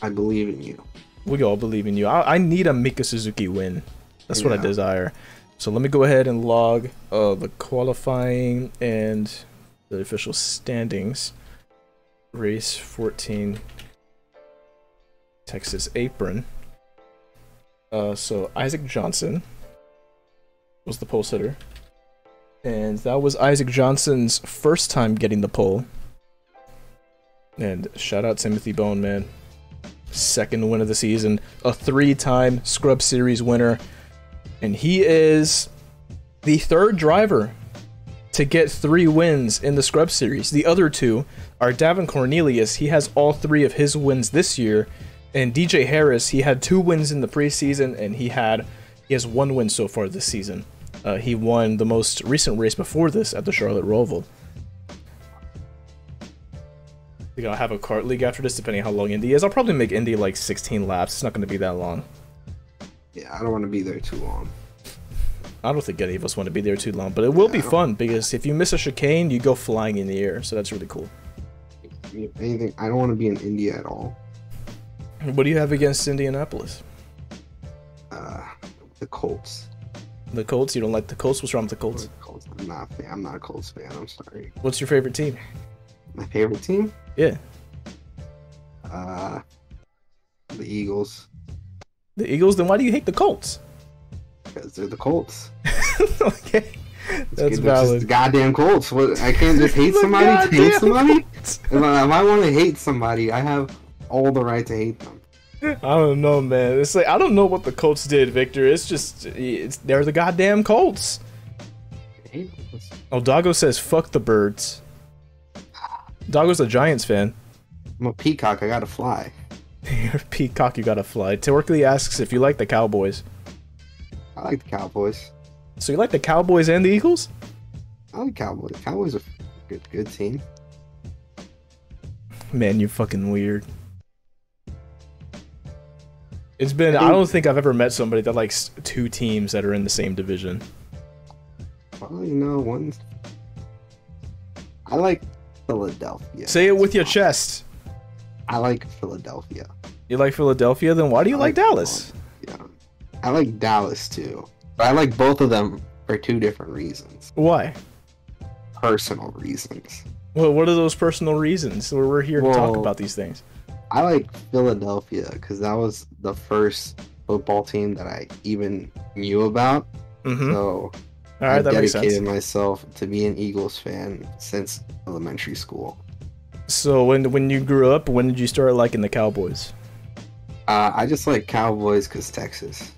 I believe in you. We all believe in you. I, I need a Mika Suzuki win. That's what I desire. So let me go ahead and log uh, the qualifying and the official standings. Race 14, Texas Apron. Uh, so Isaac Johnson was the pole sitter. And that was Isaac Johnson's first time getting the pole. And shout out Timothy Bone, man second win of the season, a three-time Scrub Series winner, and he is the third driver to get three wins in the Scrub Series. The other two are Davin Cornelius. He has all three of his wins this year, and DJ Harris. He had two wins in the preseason, and he had he has one win so far this season. Uh, he won the most recent race before this at the Charlotte Roval. We're gonna have a cart league after this, depending how long Indy is. I'll probably make Indy like 16 laps. It's not gonna be that long. Yeah, I don't want to be there too long. I don't think any of us want to be there too long, but it will be fun because if you miss a chicane, you go flying in the air. So that's really cool. If Anything. I don't want to be in India at all. What do you have against Indianapolis? Uh, the Colts. The Colts? You don't like the Colts? What's wrong with the Colts? Colts. I'm not. a fan- I'm not a Colts fan. I'm sorry. What's your favorite team? My favorite team. Yeah, Uh, the Eagles. the Eagles. Then why do you hate the Colts? Because they're the Colts. okay, that's valid. the goddamn Colts. What? I can't just hate somebody hate somebody. Colts. If I, if I want to hate somebody, I have all the right to hate them. I don't know, man. It's like I don't know what the Colts did, Victor. It's just it's they're the goddamn Colts. I hate them. It's- Oh, Doggo says fuck the birds. Doggo's a Giants fan. I'm a peacock. I gotta fly. You're a peacock, you gotta fly. Torkley asks if you like the Cowboys. I like the Cowboys. So you like the Cowboys and the Eagles? I like Cowboys. Cowboys are a good, good team. Man, you're fucking weird. It's been. I don't think I've ever met somebody that likes two teams that are in the same division. Well, you know, one. I like Philadelphia. Say it with your chest. I like Philadelphia. You like Philadelphia, then why do you I like Dallas? Yeah. I like Dallas too. But I like both of them for two different reasons. Why? Personal reasons. Well, what are those personal reasons? We're we're here to talk about these things. I like Philadelphia because that was the first football team that I even knew about. Mm-hmm. So All right, I've that makes dedicated myself to be an Eagles fan since elementary school. So when when you grew up, when did you start liking the Cowboys? Uh, I just like Cowboys because Texas,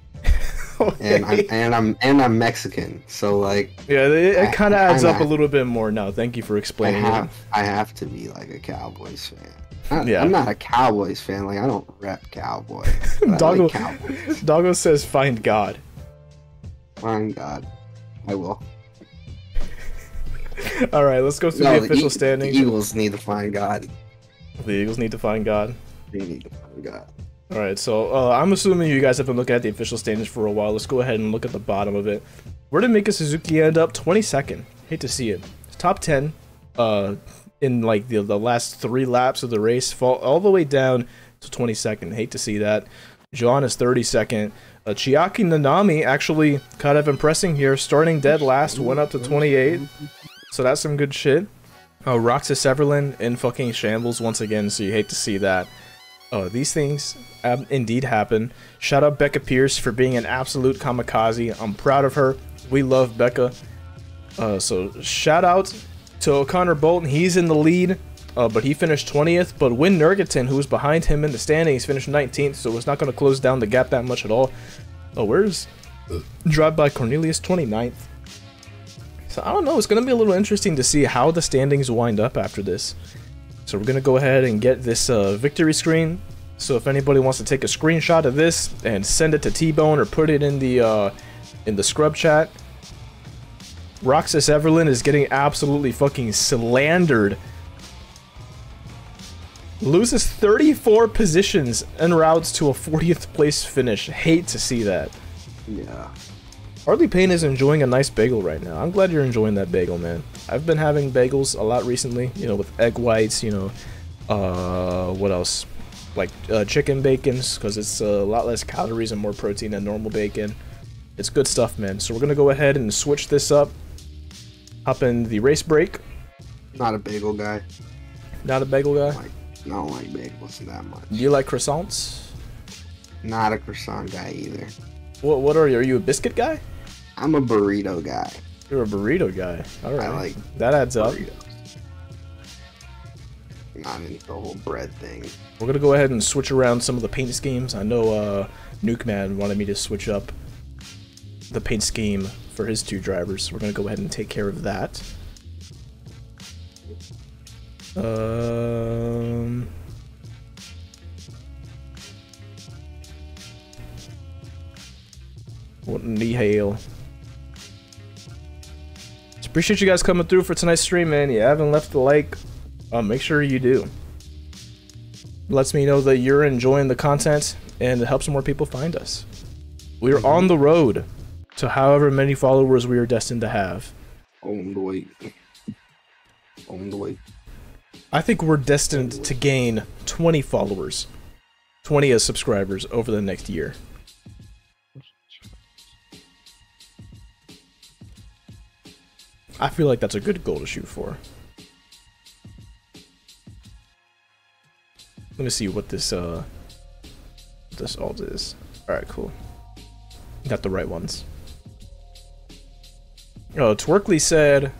and I'm and I'm and I'm Mexican, so like yeah, it, it kind of adds I- up a little bit more now. Thank you for I explaining have it. I have to be like a Cowboys fan. I, Yeah. I'm not a Cowboys fan. Like I don't rep Cowboys. Doggo, like Cowboys. Doggo says, "Find God." Find God, I will. All right, let's go through No, the the official E- standings. The Eagles need to find God. The Eagles need to find God. They need to find God. All right, so uh, I'm assuming you guys have been looking at the official standings for a while. Let's go ahead and look at the bottom of it. Where did Mika Suzuki end up? 22nd. Hate to see it. Top 10 uh, in like the, the last three laps of the race, fall all the way down to 22nd. Hate to see that. John is 32nd. Uh, Chiaki Nanami actually kind of impressing here, starting dead last, went up to 28. So that's some good shit. Uh, Roxas Everlin in fucking shambles once again, so you hate to see that. Oh, these things um, indeed happen. Shout out Becca Pierce for being an absolute kamikaze. I'm proud of her. We love Becca. Uh, so shout out to O'Connor Bolton. He's in the lead, uh, but he finished 20th. But Win Nurgaton, who was behind him in the standings, finished 19th. So it's not going to close down the gap that much at all. Oh, where's Drive by Cornelius 29th? So I don't know. It's going to be a little interesting to see how the standings wind up after this. So we're gonna go ahead and get this uh, victory screen. So if anybody wants to take a screenshot of this and send it to T-Bone or put it in the uh, in the scrub chat, Roxas Everlin is getting absolutely fucking slandered. Loses 34 positions en routes to a 40th place finish. Hate to see that. Yeah. Harley Payne is enjoying a nice bagel right now. I'm glad you're enjoying that bagel, man. I've been having bagels a lot recently, you know, with egg whites, you know, uh, what else? Like uh, chicken bacons, because it's a lot less calories and more protein than normal bacon. It's good stuff, man. So we're gonna go ahead and switch this up. Hop in the race break. Not a bagel guy. Not a bagel guy. Like, I don't like bagels that much. Do you like croissants? Not a croissant guy either. What What are you? Are you a biscuit guy? I'm a burrito guy. You're a burrito guy. All right, I like that adds up. Burritos. Not into the whole bread thing. We're gonna go ahead and switch around some of the paint schemes. I know uh, Nuke Man wanted me to switch up the paint scheme for his two drivers. We're gonna go ahead and take care of that. Um. What hell? Appreciate you guys coming through for tonight's stream, man. You haven't left the like, uh, make sure you do lets me know that you're enjoying the content and it helps more people find us. We're on the road to however many followers we are destined to have. On the way. On the way. I think we're destined to gain 20 followers, 20 as subscribers over the next year. I feel like that's a good goal to shoot for. Let me see what this uh this alt is. Alright, cool. Got the right ones. Oh, Twerkly said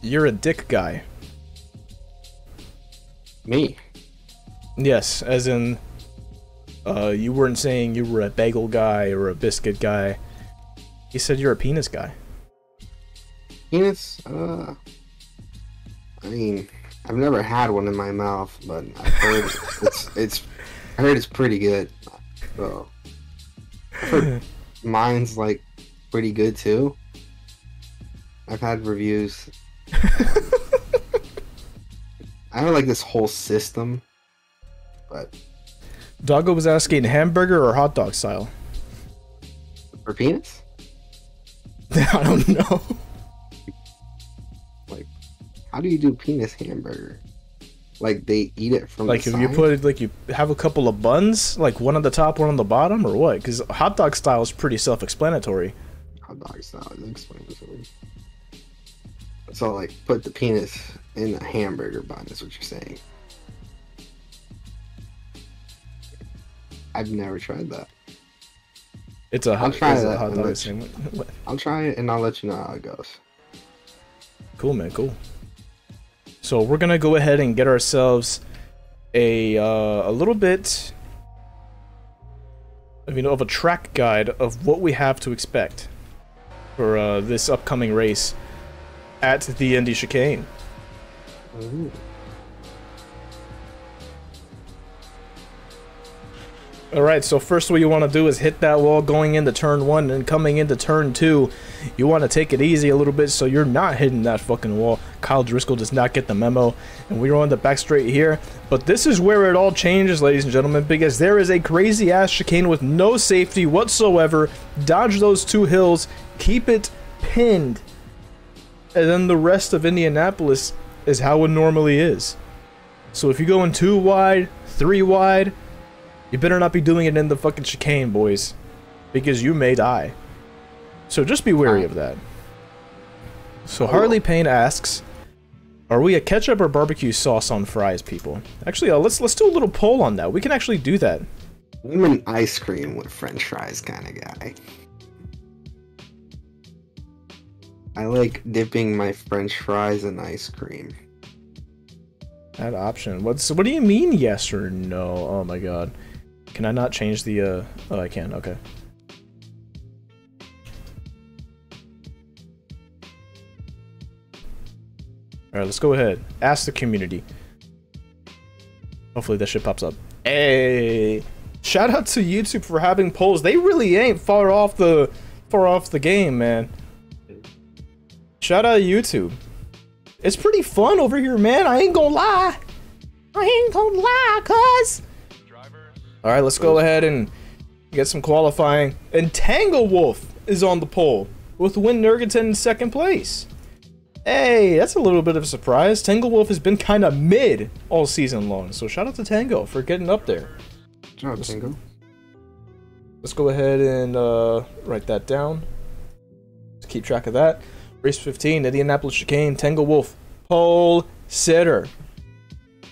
you're a dick guy. Me. Yes, as in uh you weren't saying you were a bagel guy or a biscuit guy. He said you're a penis guy. Penis? Uh, I mean, I've never had one in my mouth, but I've heard it's it's. I heard it's pretty good. So, mine's like pretty good too. I've had reviews. I don't like this whole system, but Doggo was asking hamburger or hot dog style. For penis? I don't know. Like, how do you do penis hamburger? Like they eat it from Like if you put it, like you have a couple of buns, like one on the top, one on the bottom, or what? Because hot dog style is pretty self-explanatory. hot dog style is explanatory. So like put the penis in a hamburger bun is what you're saying. I've never tried that. It's a I'll hot, try it's a that hot dog sandwich. I'll try it and I'll let you know how it goes. Cool, man. Cool. So we're gonna go ahead and get ourselves a uh, a little bit, I mean, of a track guide of what we have to expect for uh, this upcoming race at the Indy Chicane. Ooh. All right, so first what you want to do is hit that wall going into turn one and coming into turn two. You want to take it easy a little bit so you're not hitting that fucking wall. Kyle Driscoll does not get the memo, and we're on the back straight here. But this is where it all changes, ladies and gentlemen, because there is a crazy ass chicane with no safety whatsoever. Dodge those two hills, keep it pinned, and then the rest of Indianapolis is how it normally is. So if you go in two wide, three wide, you better not be doing it in the fucking chicane, boys. Because you may die. So just be wary of that. So Harley Payne asks, "Are we a ketchup or barbecue sauce on fries, people?" Actually, uh, let's let's do a little poll on that. We can actually do that. I'm an ice cream with French fries kind of guy. I like dipping my French fries in ice cream. That option. What's what do you mean yes or no? Oh my god. Can I not change the uh oh I can, okay. Alright, let's go ahead. Ask the community. Hopefully that shit pops up. Hey! Shout out to YouTube for having polls. They really ain't far off the far off the game, man. Shout out to YouTube. It's pretty fun over here, man. I ain't gonna lie. I ain't gonna lie, cuz. Alright, let's go ahead and get some qualifying. And Tangle Wolf is on the pole with Win Nurgaton in second place. Hey, that's a little bit of a surprise. Tangle Wolf has been kind of mid all season long, so shout out to Tango for getting up there. Job, Tango. Let's go ahead and uh, write that down. Let's keep track of that. Race 15, Indianapolis Chicane, Tango Wolf, pole sitter.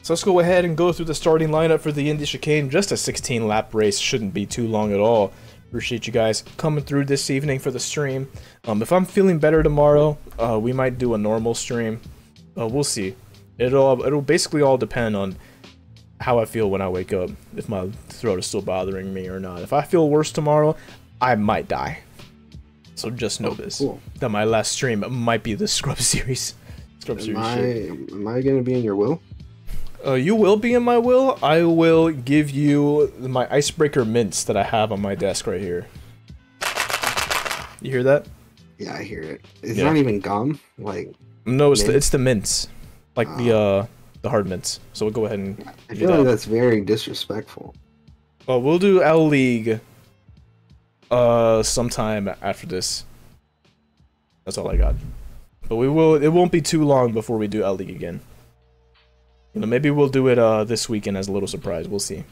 So let's go ahead and go through the starting lineup for the Indy Chicane. Just a 16 lap race, shouldn't be too long at all. Appreciate you guys coming through this evening for the stream. Um, if I'm feeling better tomorrow, uh, we might do a normal stream. Uh, we'll see. It'll it'll basically all depend on how I feel when I wake up. If my throat is still bothering me or not. If I feel worse tomorrow, I might die. So just know this: cool. that my last stream might be the Scrub series. Scrub Am series I, am I gonna be in your will? Uh, you will be in my will. I will give you my icebreaker mints that I have on my desk right here. You hear that? Yeah, I hear it. It's Yeah. not even gum. Like, No, it's the, it's the mints, like the uh the hard mints. So we'll go ahead and I feel like that. that's very disrespectful. Well, we'll do L League. Uh, sometime after this. That's all I got. But we will. It won't be too long before we do L League again. You know, maybe we'll do it uh this weekend as a little surprise. We'll see.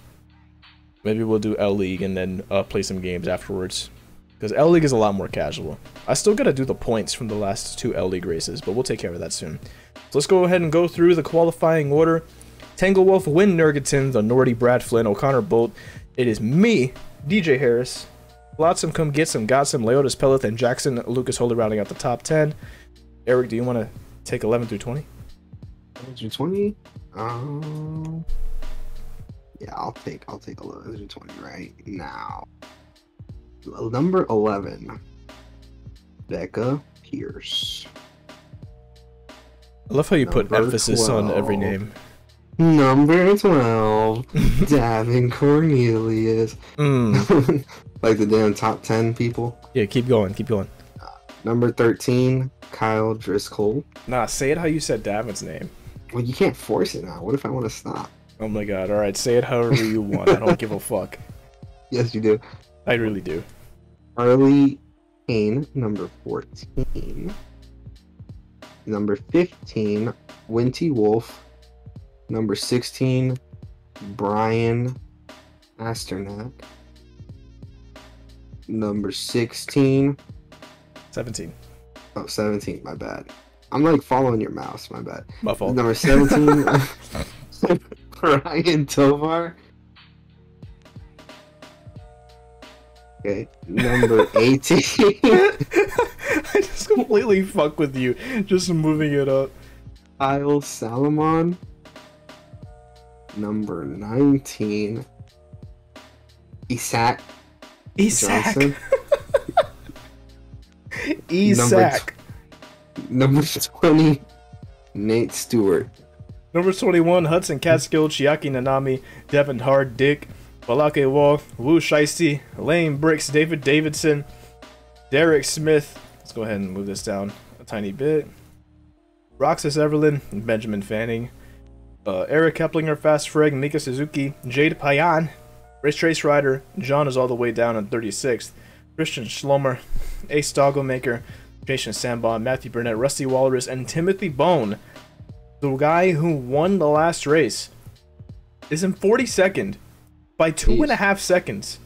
Maybe we'll do L League and then uh, play some games afterwards. Because L League is a lot more casual. I still gotta do the points from the last two L League races, but we'll take care of that soon. So let's go ahead and go through the qualifying order. Tanglewolf, Win Nurgaton, the Nordy, Brad Flynn, O'Connor Bolt. It is me, DJ Harris, Flotsam, Come Get Some, Got Some, Leotis Pellet, and Jackson Lucas Holy rounding out the top 10. Eric, do you want to take 11 through 20? 120? Um, yeah, I'll take I'll take 11 through 20 right now. Number 11, Becca Pierce. I love how you put Number emphasis on every name. Number 12, Davin Cornelius. Mm. like the damn top 10 people. Yeah, keep going, keep going. Number 13, Kyle Driscoll. Nah, say it how you said Davin's name. Well, you can't force it now. What if I want to stop? Oh my god. Alright, say it however you want. I don't give a fuck. Yes, you do. I really do. Harley Kane, number 14. Number 15, Winty Wolf. Number 16, Brian Pasternak. Number 16, 17. oh, 17, my bad. I'm like following your mouse, my bad. My fault. Number 17, Ryan Tovar. Okay, number 18. I just completely fuck with you. Just moving it up. Kyle Salomon. Number 19. Isak Isak. Johnson. Isak. Number 20. Nate Stewart. Number 21, Hudson Catskill, Chiaki Nanami, Devin Hard, Dick, Balake Wall, Wu Shiesty, Lane Bricks, David Davidson, Derek Smith. Let's go ahead and move this down a tiny bit. Roxas Everlin, Benjamin Fanning, uh, Eric Keplinger, Fast Freg, Mika Suzuki, Jade Payan, Race Trace Rider, John is all the way down on 36th, Christian Schlomer, Ace Dogglemaker, Jason Sambon, Matthew Burnett, Rusty Walrus, and Timothy Bone the guy who won the last race is in 42nd by two and a half seconds.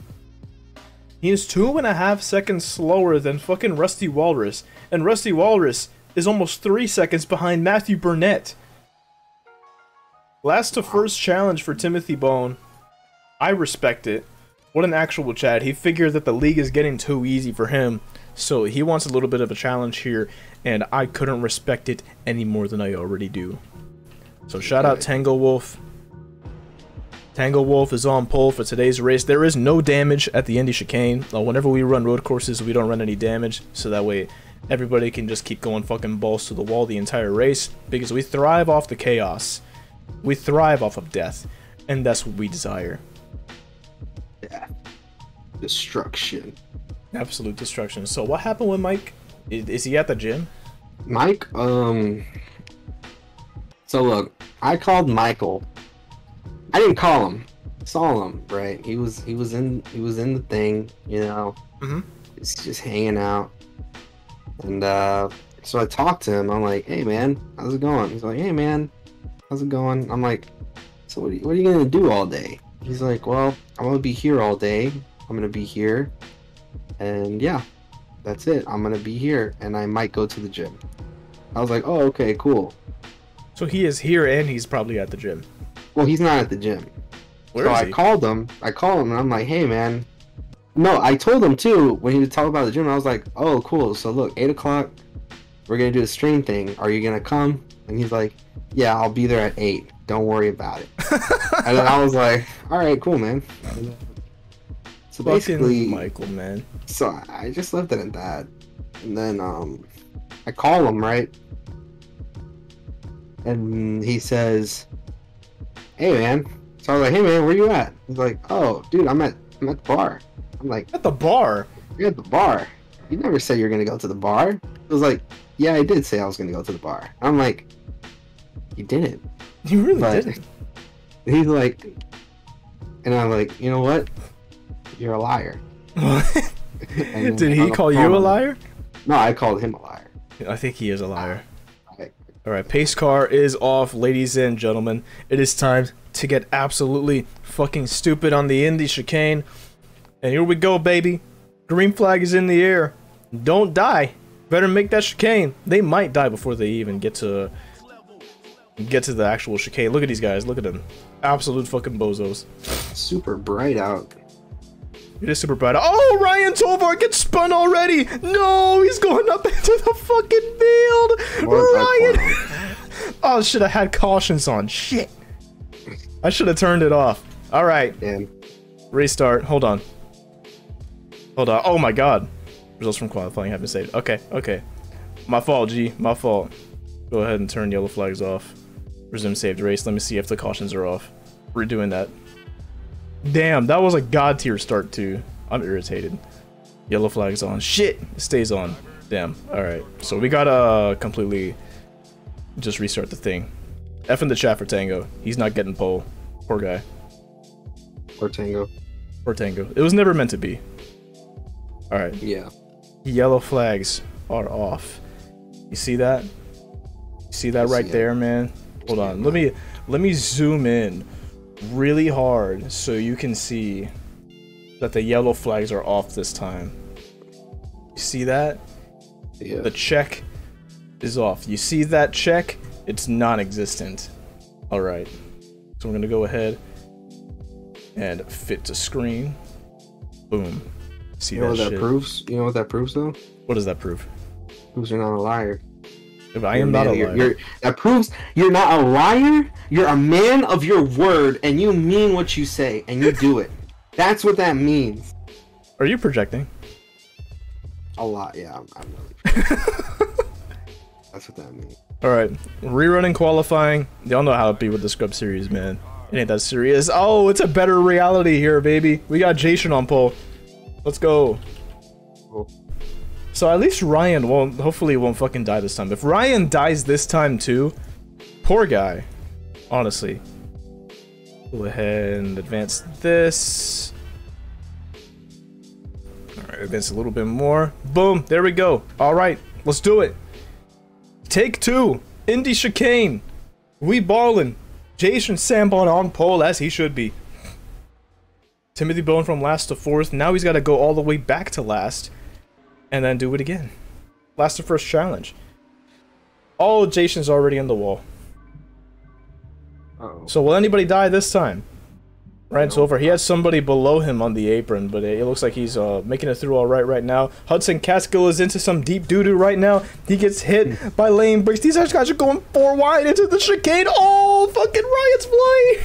He is two and a half seconds slower than fucking Rusty Walrus, and Rusty Walrus is almost three seconds behind Matthew Burnett. Last to first challenge for Timothy Bone. I respect it. What an actual Chad. He figured that the league is getting too easy for him, so he wants a little bit of a challenge here, and I couldn't respect it any more than I already do. So shout out Tango Wolf. Tango Wolf is on pole for today's race. There is no damage at the Indy chicane. Uh, whenever we run road courses, we don't run any damage, so that way everybody can just keep going fucking balls to the wall the entire race because we thrive off the chaos. We thrive off of death, and that's what we desire. Yeah. Destruction. Absolute destruction. So what happened with Mike? Is, is he at the gym? Mike, um. So look, I called Michael. I didn't call him. Saw him, right? He was he was in he was in the thing, you know. Mhm. He's just hanging out. And uh so I talked to him. I'm like, "Hey man, how's it going?" He's like, "Hey man, how's it going?" I'm like, "So what are you, what are you gonna do all day?" He's like, "Well, I'm gonna be here all day. I'm gonna be here, and yeah, that's it. I'm gonna be here, and I might go to the gym." I was like, "Oh, okay, cool." So he is here and he's probably at the gym. Well, he's not at the gym. Where so I called him. I called him, and I'm like, "Hey, man." No, I told him too when he was talking about the gym. I was like, "Oh, cool. So look, eight o'clock, we're gonna do the stream thing. Are you gonna come?" And he's like, "Yeah, I'll be there at eight. Don't worry about it." and then I was like, "All right, cool, man." So basically, Michael, man. so I just left it at that. And then um I call him, right? And he says, Hey man. So I was like, Hey man, where you at? He's like, Oh, dude, I'm at I'm at the bar. I'm like, At the bar. You're at the bar. You never said you're gonna go to the bar. I was like, Yeah, I did say I was gonna go to the bar. I'm like, You didn't. You really But- didn't. He's like and I'm like, you know what? You're a liar. Did he call you a liar? No, I called him a liar. I think he is a liar. Right. Alright, pace car is off, ladies and gentlemen. It is time to get absolutely fucking stupid on the Indy chicane. And here we go, baby. Green flag is in the air. Don't die. Better make that chicane. They might die before they even get to get to the actual chicane. Look at these guys. Look at them. Absolute fucking bozos. super bright out. It is super bright. Oh, Ryan Tovar gets spun already. No, he's going up into the fucking field. Ryan. oh shit! I had cautions on. Shit. I should have turned it off. All right, Damn. restart. Hold on. Hold on. Oh my god. Results from qualifying have been saved. Okay, okay. My fault, G. My fault. Go ahead and turn yellow flags off. Resume saved race. Let me see if the cautions are off. We're doing that. Damn, that was a god tier start too. I'm irritated. Yellow flag's on. Shit, it stays on. Damn. All right. So we gotta uh, completely just restart the thing. F in the chat for Tango. He's not getting pole. Poor guy. Or Tango. Or Tango. It was never meant to be. Alright. Yeah. Yellow flags are off. You see that? You see that I right see there, man? Hold on. Let me let me zoom in really hard so you can see that the yellow flags are off this time. You see that? Yeah. The check is off. You see that check? It's non-existent. All right. So we're gonna go ahead and fit to screen. Boom. See You know that what that shit? proves? You know what that proves though? What does that prove? Proves you're not a liar. If I am not a liar. you're- you're- that proves you're not a liar. You're a man of your word, and you mean what you say, and you do it. That's what that means. Are you projecting? A lot, yeah. I'm, I'm really. That's what that means. All right, rerunning qualifying. Y'all know how it be with the scrub series, man. It ain't that serious. Oh, it's a better reality here, baby. We got Jason on pole. Let's go. Cool. So at least Ryan won't. Hopefully, won't fucking die this time. If Ryan dies this time too, poor guy. Honestly. Go ahead and advance this. All right, advance a little bit more. Boom. There we go. All right, let's do it. Take two. Indy chicane. We ballin'. Jason Sambon on pole as he should be. Timothy Bone from last to fourth. Now he's got to go all the way back to last and then do it again. Last to first challenge. Oh, Jason's already in the wall. Uh-oh. So will anybody die this time? Ryan's over. He has somebody below him on the apron, but it looks like he's uh, making it through all right right now. Hudson Catskill is into some deep doo-doo right now. He gets hit by Lane Bricks. These guys are going four wide into the chicane. Oh, fucking Ryan's flying.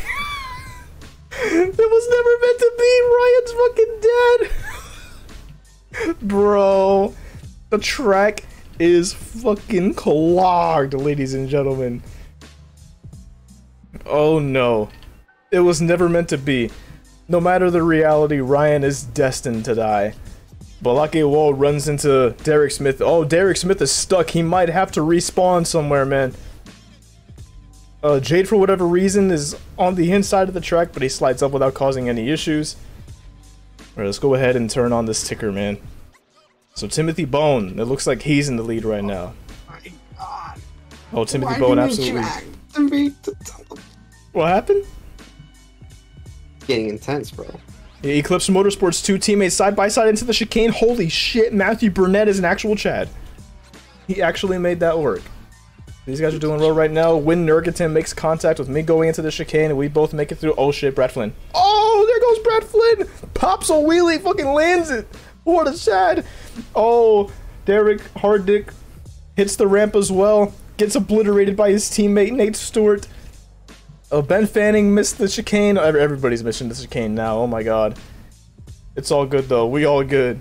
it was never meant to be. Ryan's fucking dead. Bro, the track is fucking clogged, ladies and gentlemen. Oh no. It was never meant to be. No matter the reality, Ryan is destined to die. Balake Wall runs into Derek Smith. Oh, Derek Smith is stuck. He might have to respawn somewhere, man. Uh, Jade, for whatever reason, is on the inside of the track, but he slides up without causing any issues. Alright, let's go ahead and turn on this ticker, man. So Timothy Bone, it looks like he's in the lead right now. Oh my God. Oh, Timothy Why Bone absolutely. to me to tell? What happened? Getting intense, bro. Yeah, Eclipse Motorsports two teammates side by side into the chicane. Holy shit, Matthew Burnett is an actual Chad. He actually made that work. These guys are doing well right now. Win Nurgaton makes contact with me going into the chicane, and we both make it through. Oh shit, Brad Flynn. Oh, there goes Brad Flynn! Pops a wheelie, fucking lands it. What a sad. Oh, Derek Harddick hits the ramp as well. Gets obliterated by his teammate Nate Stewart. Oh, Ben Fanning missed the chicane. Everybody's missing the chicane now. Oh my god. It's all good though. We all good.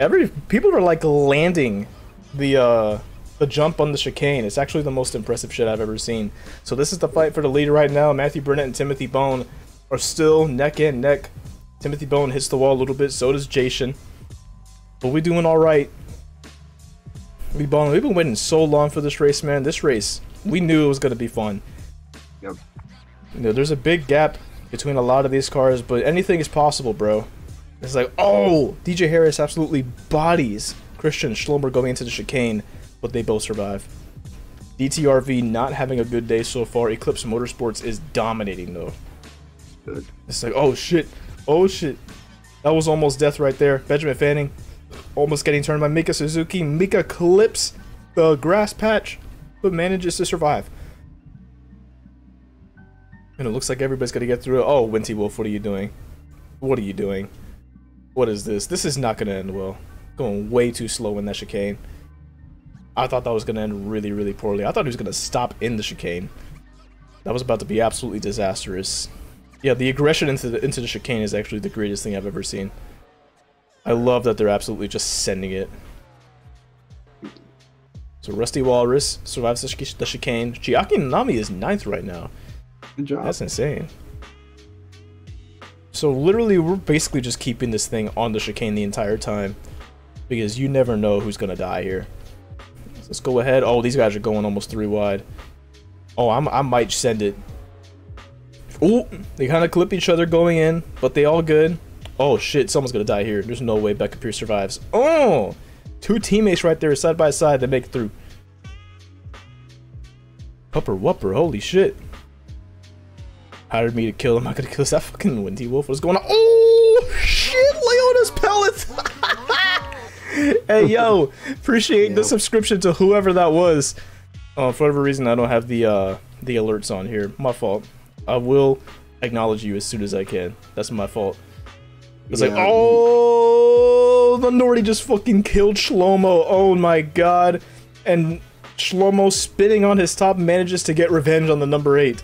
Every people are like landing the uh the jump on the chicane. It's actually the most impressive shit I've ever seen. So this is the fight for the lead right now. Matthew Burnett and Timothy Bone are still neck and neck. Timothy Bone hits the wall a little bit. So does Jason. But we doing all right. We balling. We've been waiting so long for this race, man. This race, we knew it was gonna be fun. Yep. You know, there's a big gap between a lot of these cars, but anything is possible, bro. It's like, oh, DJ Harris absolutely bodies Christian Schlomer going into the chicane, but they both survive. DTRV not having a good day so far. Eclipse Motorsports is dominating though. Good. It's like, oh shit, oh shit. That was almost death right there. Benjamin Fanning almost getting turned by Mika Suzuki. Mika clips the grass patch, but manages to survive. And it looks like everybody's gonna get through it. Oh, Winty Wolf, what are you doing? What are you doing? What is this? This is not gonna end well. Going way too slow in that chicane. I thought that was gonna end really, really poorly. I thought he was gonna stop in the chicane. That was about to be absolutely disastrous. Yeah, the aggression into the into the chicane is actually the greatest thing I've ever seen. I love that they're absolutely just sending it. So Rusty Walrus survives the, chi- the chicane. Chiaki Nanami is ninth right now. Good job. That's insane. So literally, we're basically just keeping this thing on the chicane the entire time, because you never know who's gonna die here. So let's go ahead. Oh, these guys are going almost three wide. Oh, I'm, I might send it. Ooh, they kind of clip each other going in, but they all good. Oh shit, someone's gonna die here. There's no way Becca Pierce survives. Oh! Two teammates right there side by side that make it through. Upper whopper, holy shit. Hired me to kill him. I'm gonna kill that fucking Windy Wolf. What's going on? Oh shit, Leotis Peleth! hey yo, appreciate the subscription to whoever that was. Uh, for whatever reason, I don't have the uh, the alerts on here. My fault. I will acknowledge you as soon as I can. That's my fault. It's like, oh, the Nordy just fucking killed Shlomo. Oh my god. And Shlomo spitting on his top manages to get revenge on the number eight.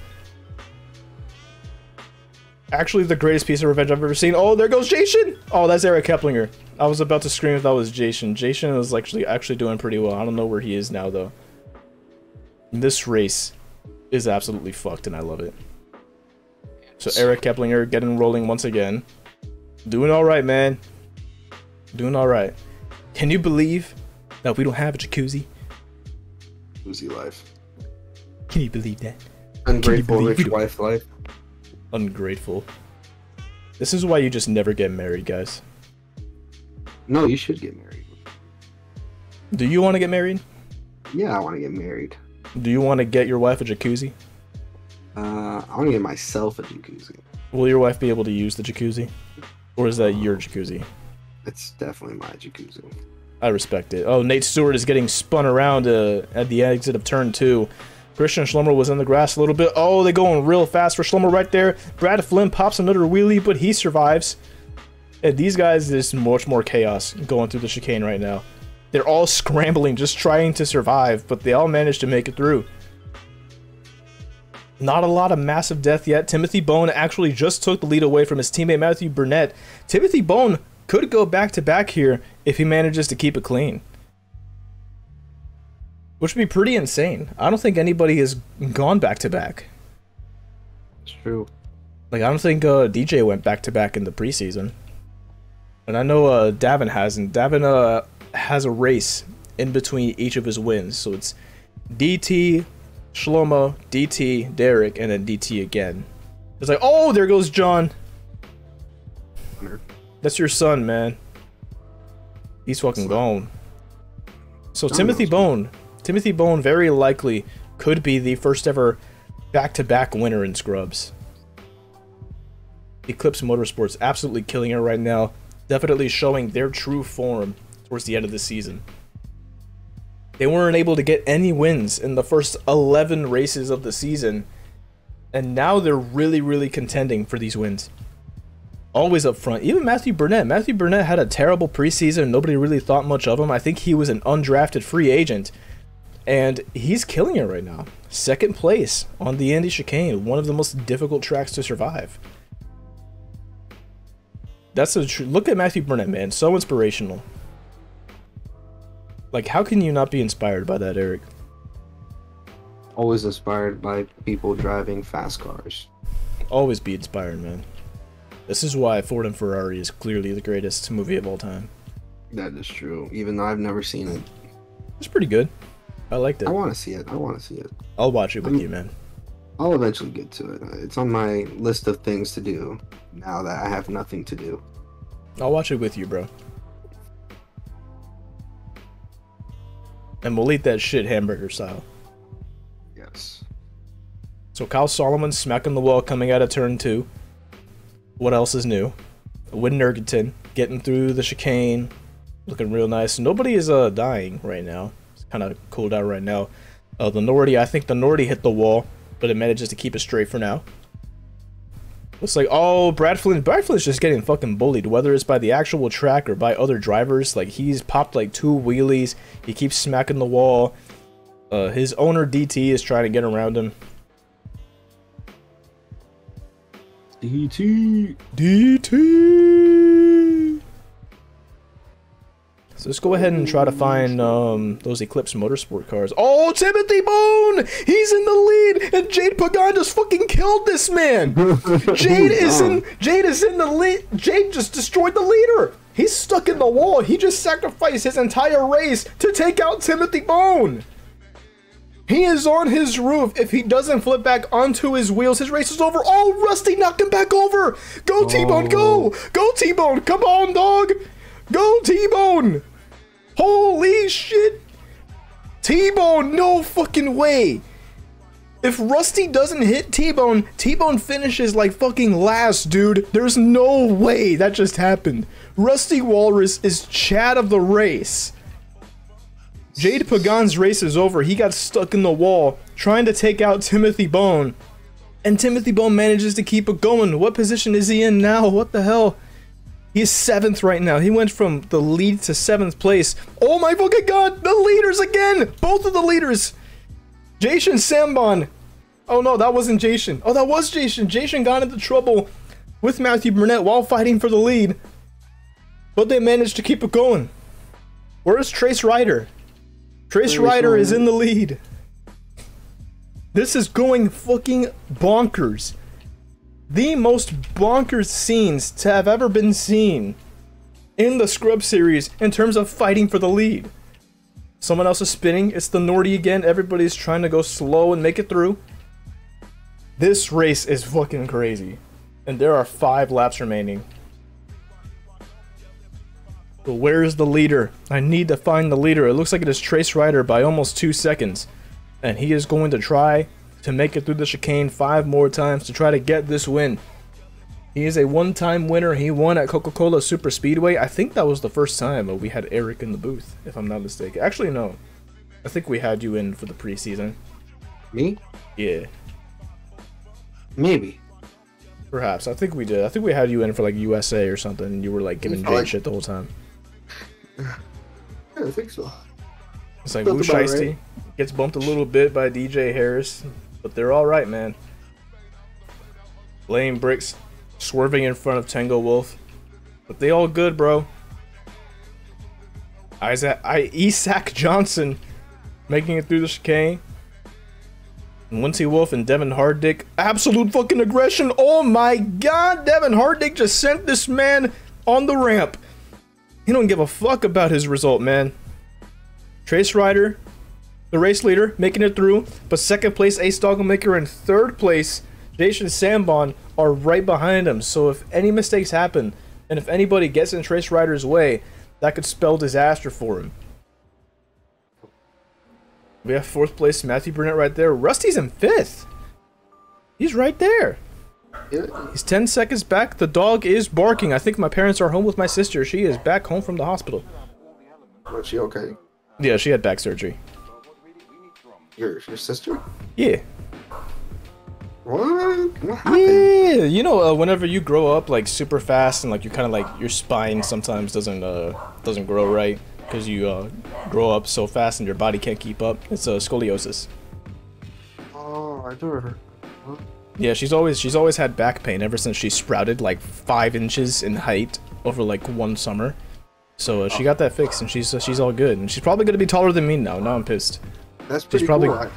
Actually, the greatest piece of revenge I've ever seen. Oh, there goes Jason! Oh, that's Eric Keplinger. I was about to scream if that was Jason. Jason is actually actually doing pretty well. I don't know where he is now though. This race is absolutely fucked, and I love it. So Eric Keplinger getting rolling once again. Doing all right, man. Doing all right. Can you believe that we don't have a jacuzzi? Uzi life. Can you believe that? Ungrateful rich wife life. Ungrateful. This is why you just never get married, guys. No, you should get married. Do you want to get married? Yeah, I want to get married. Do you want to get your wife a jacuzzi? Uh, I want to get myself a jacuzzi. Will your wife be able to use the jacuzzi? Or is that your jacuzzi? It's definitely my jacuzzi. I respect it. Oh, Nate Stewart is getting spun around uh, at the exit of turn two. Christian Schlemmer was in the grass a little bit. Oh, they're going real fast for Schlemmer right there. Brad Flynn pops another wheelie, but he survives. And these guys, there's much more chaos going through the chicane right now. They're all scrambling, just trying to survive, but they all managed to make it through. Not a lot of massive death yet. Timothy Bone actually just took the lead away from his teammate Matthew Burnett. Timothy Bone could go back to back here if he manages to keep it clean. Which would be pretty insane. I don't think anybody has gone back to back. It's true. Like I don't think uh, DJ went back to back in the preseason. And I know uh, Davin hasn't. Davin uh, has a race in between each of his wins. So it's DT, Shlomo, DT, Derek, and then DT again. It's like, oh, there goes John. That's your son, man. He's fucking gone. So John Timothy. Bone, Timothy Bone very likely could be the first ever back-to-back winner in Scrubs. Eclipse Motorsports absolutely killing it right now. Definitely showing their true form towards the end of the season. They weren't able to get any wins in the first 11 races of the season, and now they're really, really contending for these wins. Always up front. Even Matthew Burnett. Matthew Burnett had a terrible preseason. Nobody really thought much of him. I think he was an undrafted free agent, and he's killing it right now. Second place on the Indy Chicane, one of the most difficult tracks to survive. That's a tr- look at Matthew Burnett, man. So inspirational. Like, how can you not be inspired by that, Eric? Always inspired by people driving fast cars. Always be inspired, man. This is why Ford and Ferrari is clearly the greatest movie of all time. That is true. Even though I've never seen it, It's pretty good. I liked it. I want to see it. I want to see it. I'll watch it with I'm- you, man. I'll eventually get to it. It's on my list of things to do now that I have nothing to do. I'll watch it with you, bro. And we'll eat that shit hamburger style. Yes. So Kyle Solomon smacking the wall coming out of turn two. What else is new? Win Nurgaton getting through the chicane, looking real nice. Nobody is uh dying right now. It's kind of cooled out right now. Uh, the Nordy, I think the Nordy hit the wall, but it manages to keep it straight for now. Looks like oh Brad Flynn, Brad Flynn's just getting fucking bullied, whether it's by the actual track or by other drivers. Like he's popped like two wheelies. He keeps smacking the wall. Uh, his owner DT is trying to get around him. DT. DT. So let's go ahead and try to find um, those Eclipse Motorsport cars. Oh, Timothy Bone! He's in the lead, and Jade Pagan just fucking killed this man. Jade is in. Jade is in the lead. Jade just destroyed the leader. He's stuck in the wall. He just sacrificed his entire race to take out Timothy Bone. He is on his roof. If he doesn't flip back onto his wheels, his race is over. Oh, Rusty knocked him back over. Go, T-Bone, go. Go, T-Bone. Come on, dog. Go, T-Bone. Holy shit. T-Bone, no fucking way. If Rusty doesn't hit T-Bone, T-Bone finishes like fucking last, dude. There's no way that just happened. Rusty Walrus is Chad of the race. Jade Pagan's race is over. He got stuck in the wall trying to take out Timothy Bone. And Timothy Bone manages to keep it going. What position is he in now? What the hell? He's seventh right now. He went from the lead to seventh place. Oh my fucking god! The leaders again! Both of the leaders! Jason Sambon. Oh no, that wasn't Jason. Oh, that was Jason. Jason got into trouble with Matthew Burnett while fighting for the lead. But they managed to keep it going. Where's Trace Ryder? Trace Trace Ryder is in the lead. This is going fucking bonkers. The most bonkers scenes to have ever been seen in the Scrub series in terms of fighting for the lead. Someone else is spinning. It's the Nordy again. Everybody's trying to go slow and make it through. This race is fucking crazy. And there are five laps remaining. But where is the leader? I need to find the leader. It looks like it is Trace Ryder by almost two seconds. And he is going to try to make it through the chicane five more times to try to get this win. He is a one-time winner. He won at Coca-Cola Super Speedway. I think that was the first time we had Eric in the booth, if I'm not mistaken. Actually, no. I think we had you in for the preseason. Me? Yeah, Maybe. perhaps. I think we did. I think we had you in for like USA or something, and you were like giving Probably. Jade shit the whole time. Yeah, I think so. It's like Shiesty right. gets bumped a little bit by DJ Harris, but they're all right, man. Lane Bricks, swerving in front of Tango Wolf, but they all good, bro. Isaac, I, Isak Johnson making it through the chicane. Wincy Wolf and Devin Harddick, absolute fucking aggression. Oh my god, Devin Harddick just sent this man on the ramp. He don't give a fuck about his result, man. Trace Ryder, the race leader, making it through, but second place Ace Dogglemaker and third place Jason Sambon are right behind him. So if any mistakes happen, and if anybody gets in Trace Ryder's way, that could spell disaster for him. We have fourth place Matthew Burnett right there. Rusty's in fifth. He's right there. He's 10 seconds back. The dog is barking. I think my parents are home with my sister. She is back home from the hospital. Was she okay? Yeah, she had back surgery. Your your sister? Yeah. What? What? Yeah, you know, uh, whenever you grow up like super fast and like you kind of like your spine sometimes doesn't uh doesn't grow right because you uh grow up so fast and your body can't keep up. It's uh, scoliosis. Oh, I do remember. Yeah, she's always she's always had back pain ever since she sprouted like five inches in height over like one summer. So uh, she got that fixed and she's uh, she's all good and she's probably gonna be taller than me now. Now I'm pissed. That's pretty probably- cool.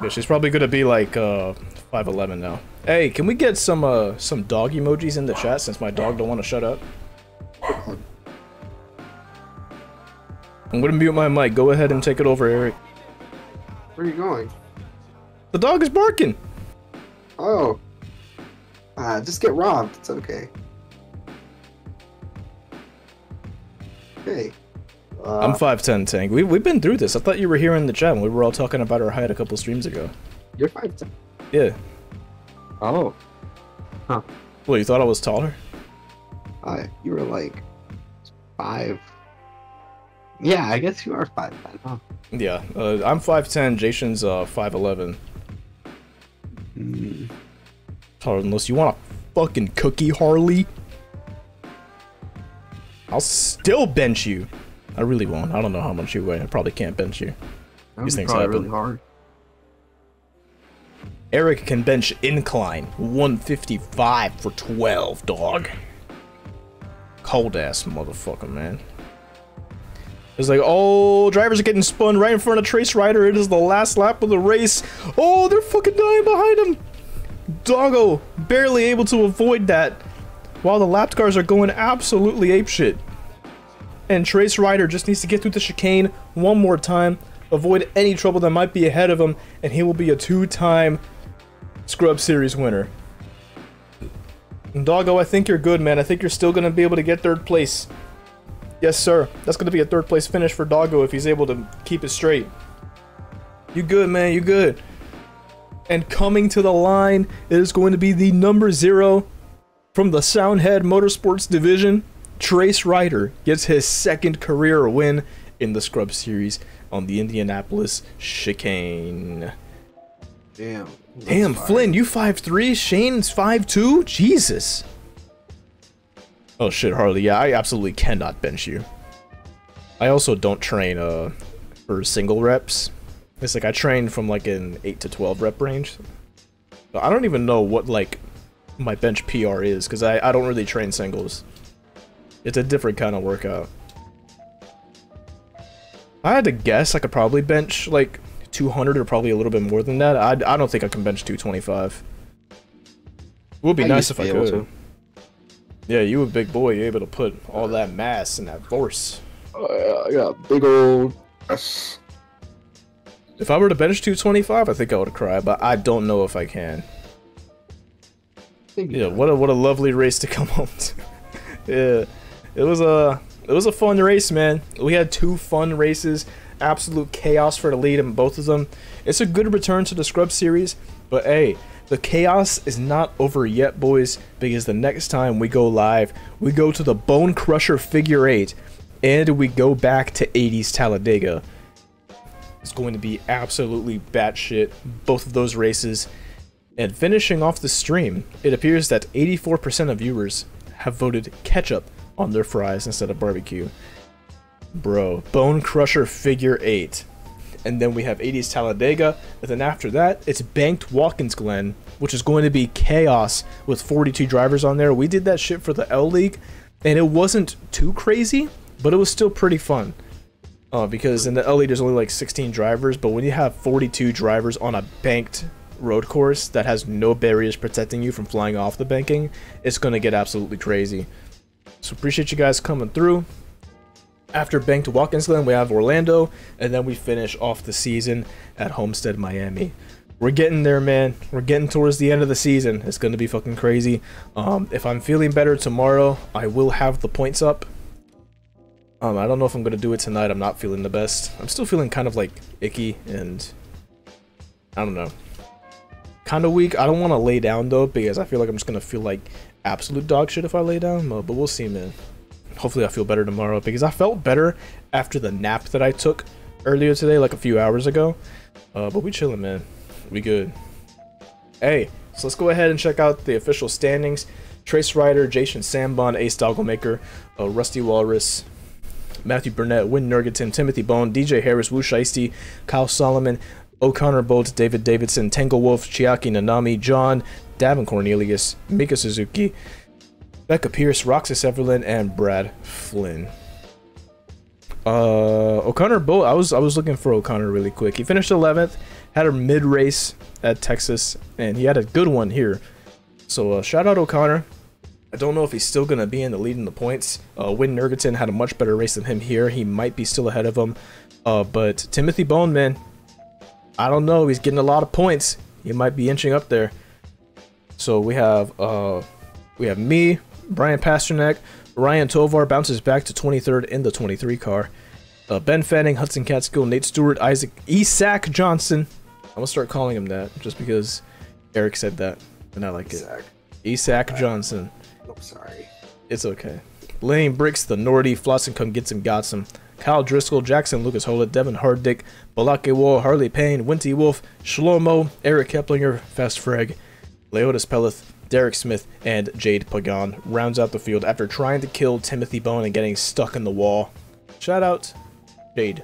Yeah, she's probably gonna be like uh 5'11 now. Hey, can we get some uh some dog emojis in the chat since my dog don't want to shut up? I'm gonna mute my mic. Go ahead and take it over, Eric. Where are you going? The dog is barking. Oh. Ah, just get robbed. It's okay. Hey. Uh, I'm 5'10, Tank. We, we've been through this. I thought you were here in the chat when we were all talking about our height a couple streams ago. You're 5'10"? Yeah. Oh. Huh. Well, you thought I was taller? Uh, you were like five. Yeah, I guess you are 5'10", huh? Yeah. Uh, I'm 5'10. Jason's uh, 5'11. Mm, Taller than this. You want a fucking cookie, Harley? I'll still bench you. I really won't. I don't know how much you weigh. I probably can't bench you. that These things happen. really hard. Eric can bench incline 155 for 12, dog. Cold ass motherfucker, man. It's like, oh, drivers are getting spun right in front of Trace Rider. It is the last lap of the race. Oh, they're fucking dying behind him. Doggo barely able to avoid that while the lap cars are going absolutely apeshit. And Trace Rider just needs to get through the chicane one more time. avoid any trouble that might be ahead of him, and he will be a two-time Scrub Series winner. Doggo, I think you're good, man. I think you're still gonna be able to get third place. Yes, sir. That's gonna be a third place finish for Doggo if he's able to keep it straight. You good, man. You good. And coming to the line is going to be the number zero from the Soundhead Motorsports division. Trace Ryder gets his second career win in the Scrub Series on the Indianapolis chicane. Damn. Damn, Flynn, you five three. Shane's five two. Jesus. Oh shit, Harley, yeah, I absolutely cannot bench you. I also don't train uh for single reps. It's like I train from like an 8 to 12 rep range. I don't even know what like my bench PR is because I, I don't really train singles. It's a different kind of workout. I had to guess, I could probably bench like 200 or probably a little bit more than that. I, I don't think I can bench 225. It would be I nice if I could. Yeah, you a big boy. You're able to put all that mass and that force. Oh, yeah, I got big old. Yes. If I were to bench 225, I think I would cry, but I don't know if I can. Think Yeah, what a what a lovely race to come home to. yeah, it was a it was a fun race, man. We had two fun races, absolute chaos for the lead in both of them. It's a good return to the Scrub series, but hey, the chaos is not over yet, boys, because the next time we go live, we go to the Bone Crusher Figure 8, and we go back to 80s Talladega. It's going to be absolutely batshit, both of those races. And finishing off the stream, it appears that 84% of viewers have voted ketchup on their fries instead of barbecue. Bro, Bone Crusher Figure 8. And then we have 80s Talladega. And then after that, it's Banked Watkins Glen, which is going to be chaos with 42 drivers on there. We did that shit for the L League, and it wasn't too crazy, but it was still pretty fun. Uh, because in the L League, there's only like 16 drivers, but when you have 42 drivers on a banked road course that has no barriers protecting you from flying off the banking, it's going to get absolutely crazy. So appreciate you guys coming through. After Banked Watkins Glen, we have Orlando, and then we finish off the season at Homestead, Miami. We're getting there, man. We're getting towards the end of the season. It's going to be fucking crazy. Um, if I'm feeling better tomorrow, I will have the points up. Um, I don't know if I'm going to do it tonight. I'm not feeling the best. I'm still feeling kind of like icky and I don't know. Kind of weak. I don't want to lay down though because I feel like I'm just going to feel like absolute dog shit if I lay down. But we'll see, man. Hopefully I feel better tomorrow because I felt better after the nap that I took earlier today, like a few hours ago. Uh, but we chilling, man. We good. Hey, so let's go ahead and check out the official standings. Trace Ryder, Jason Sambon, Ace Dogglemaker, uh, Rusty Walrus, Matthew Burnett, Win Nurgaton, Timothy Bone, DJ Harris, Wu Shiesty, Kyle Solomon, O'Connor Bolt, David Davidson, Tango Wolf, Chiaki Nanami, John, Davin Cornelius, Mika Suzuki, Becca Pierce, Roxas Everlin, and Brad Flynn. Uh, O'Connor Bolt. I was I was looking for O'Connor really quick. He finished 11th, had a mid race at Texas, and he had a good one here. So uh, shout out O'Connor. I don't know if he's still going to be in the lead in the points. Uh, Win Nurgaton had a much better race than him here. He might be still ahead of him. Uh, but Timothy Bone, man, I don't know. He's getting a lot of points. He might be inching up there. So we have uh, we have me, Brian Pasternak, Ryan Tovar bounces back to 23rd in the 23 car. Uh, ben Fanning, Hudson Catskill, Nate Stewart, Isaac Isak Johnson. I'm gonna start calling him that just because Eric said that, and I like it. Isak Johnson. I'm Oh, sorry. It's okay. Lane Bricks, the Nordy, Flossen come get some, got some. Kyle Driscoll, Jackson Lucas Hollett, Devin Harddick, Balake Wall, Harley Payne, Winty Wolf, Shlomo, Eric Keplinger, Fast Freg, Leotis Peleth, Derek Smith, and Jade Pagan rounds out the field after trying to kill Timothy Bone and getting stuck in the wall. Shout out, Jade.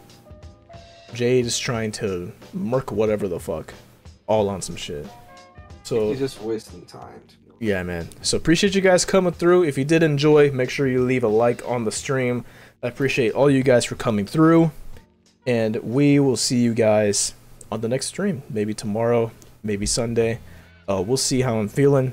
Jade is trying to murk whatever the fuck, all on some shit. So He's just wasting time. yeah, man. So appreciate you guys coming through. If you did enjoy, make sure you leave a like on the stream. I appreciate all you guys for coming through. And we will see you guys on the next stream. Maybe tomorrow, maybe Sunday. Uh, we'll see how I'm feeling.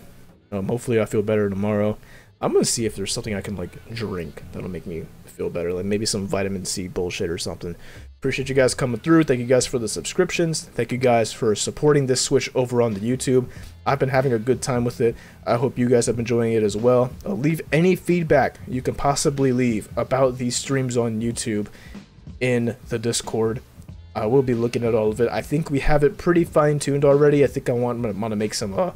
Um, hopefully I feel better tomorrow. I'm gonna see if there's something I can like drink that'll make me feel better. Like maybe some vitamin C bullshit or something. Appreciate you guys coming through. Thank you guys for the subscriptions. Thank you guys for supporting this Switch over on the YouTube. I've been having a good time with it. I hope you guys have been enjoying it as well. Uh, leave any feedback you can possibly leave about these streams on YouTube in the Discord. I will be looking at all of it. I think we have it pretty fine tuned already. I think I want, want to make some, uh,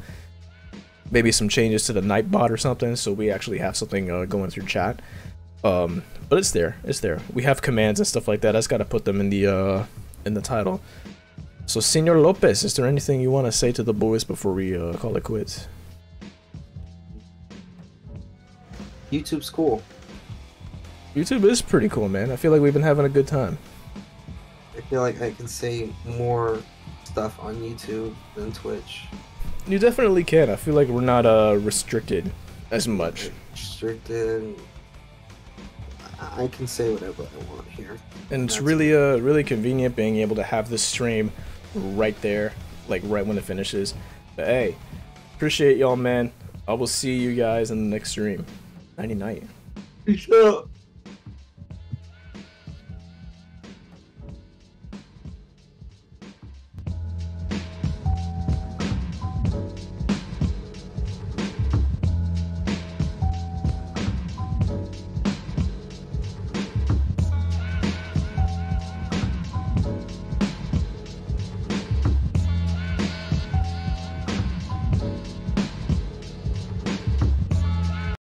maybe some changes to the Nightbot or something, so we actually have something uh, going through chat. Um, but it's there. It's there. We have commands and stuff like that. I just gotta put them in the uh, in the title. So, Senor Lopez, is there anything you want to say to the boys before we uh, call it quits? YouTube's cool. YouTube is pretty cool, man. I feel like we've been having a good time. I feel like I can say more stuff on YouTube than Twitch. You definitely can. I feel like we're not uh, restricted as much. Restricted. I I can say whatever I want here. And it's That's really uh really convenient being able to have this stream right there, like right when it finishes. But hey, appreciate y'all, man. I will see you guys in the next stream. Nighty night. Peace out.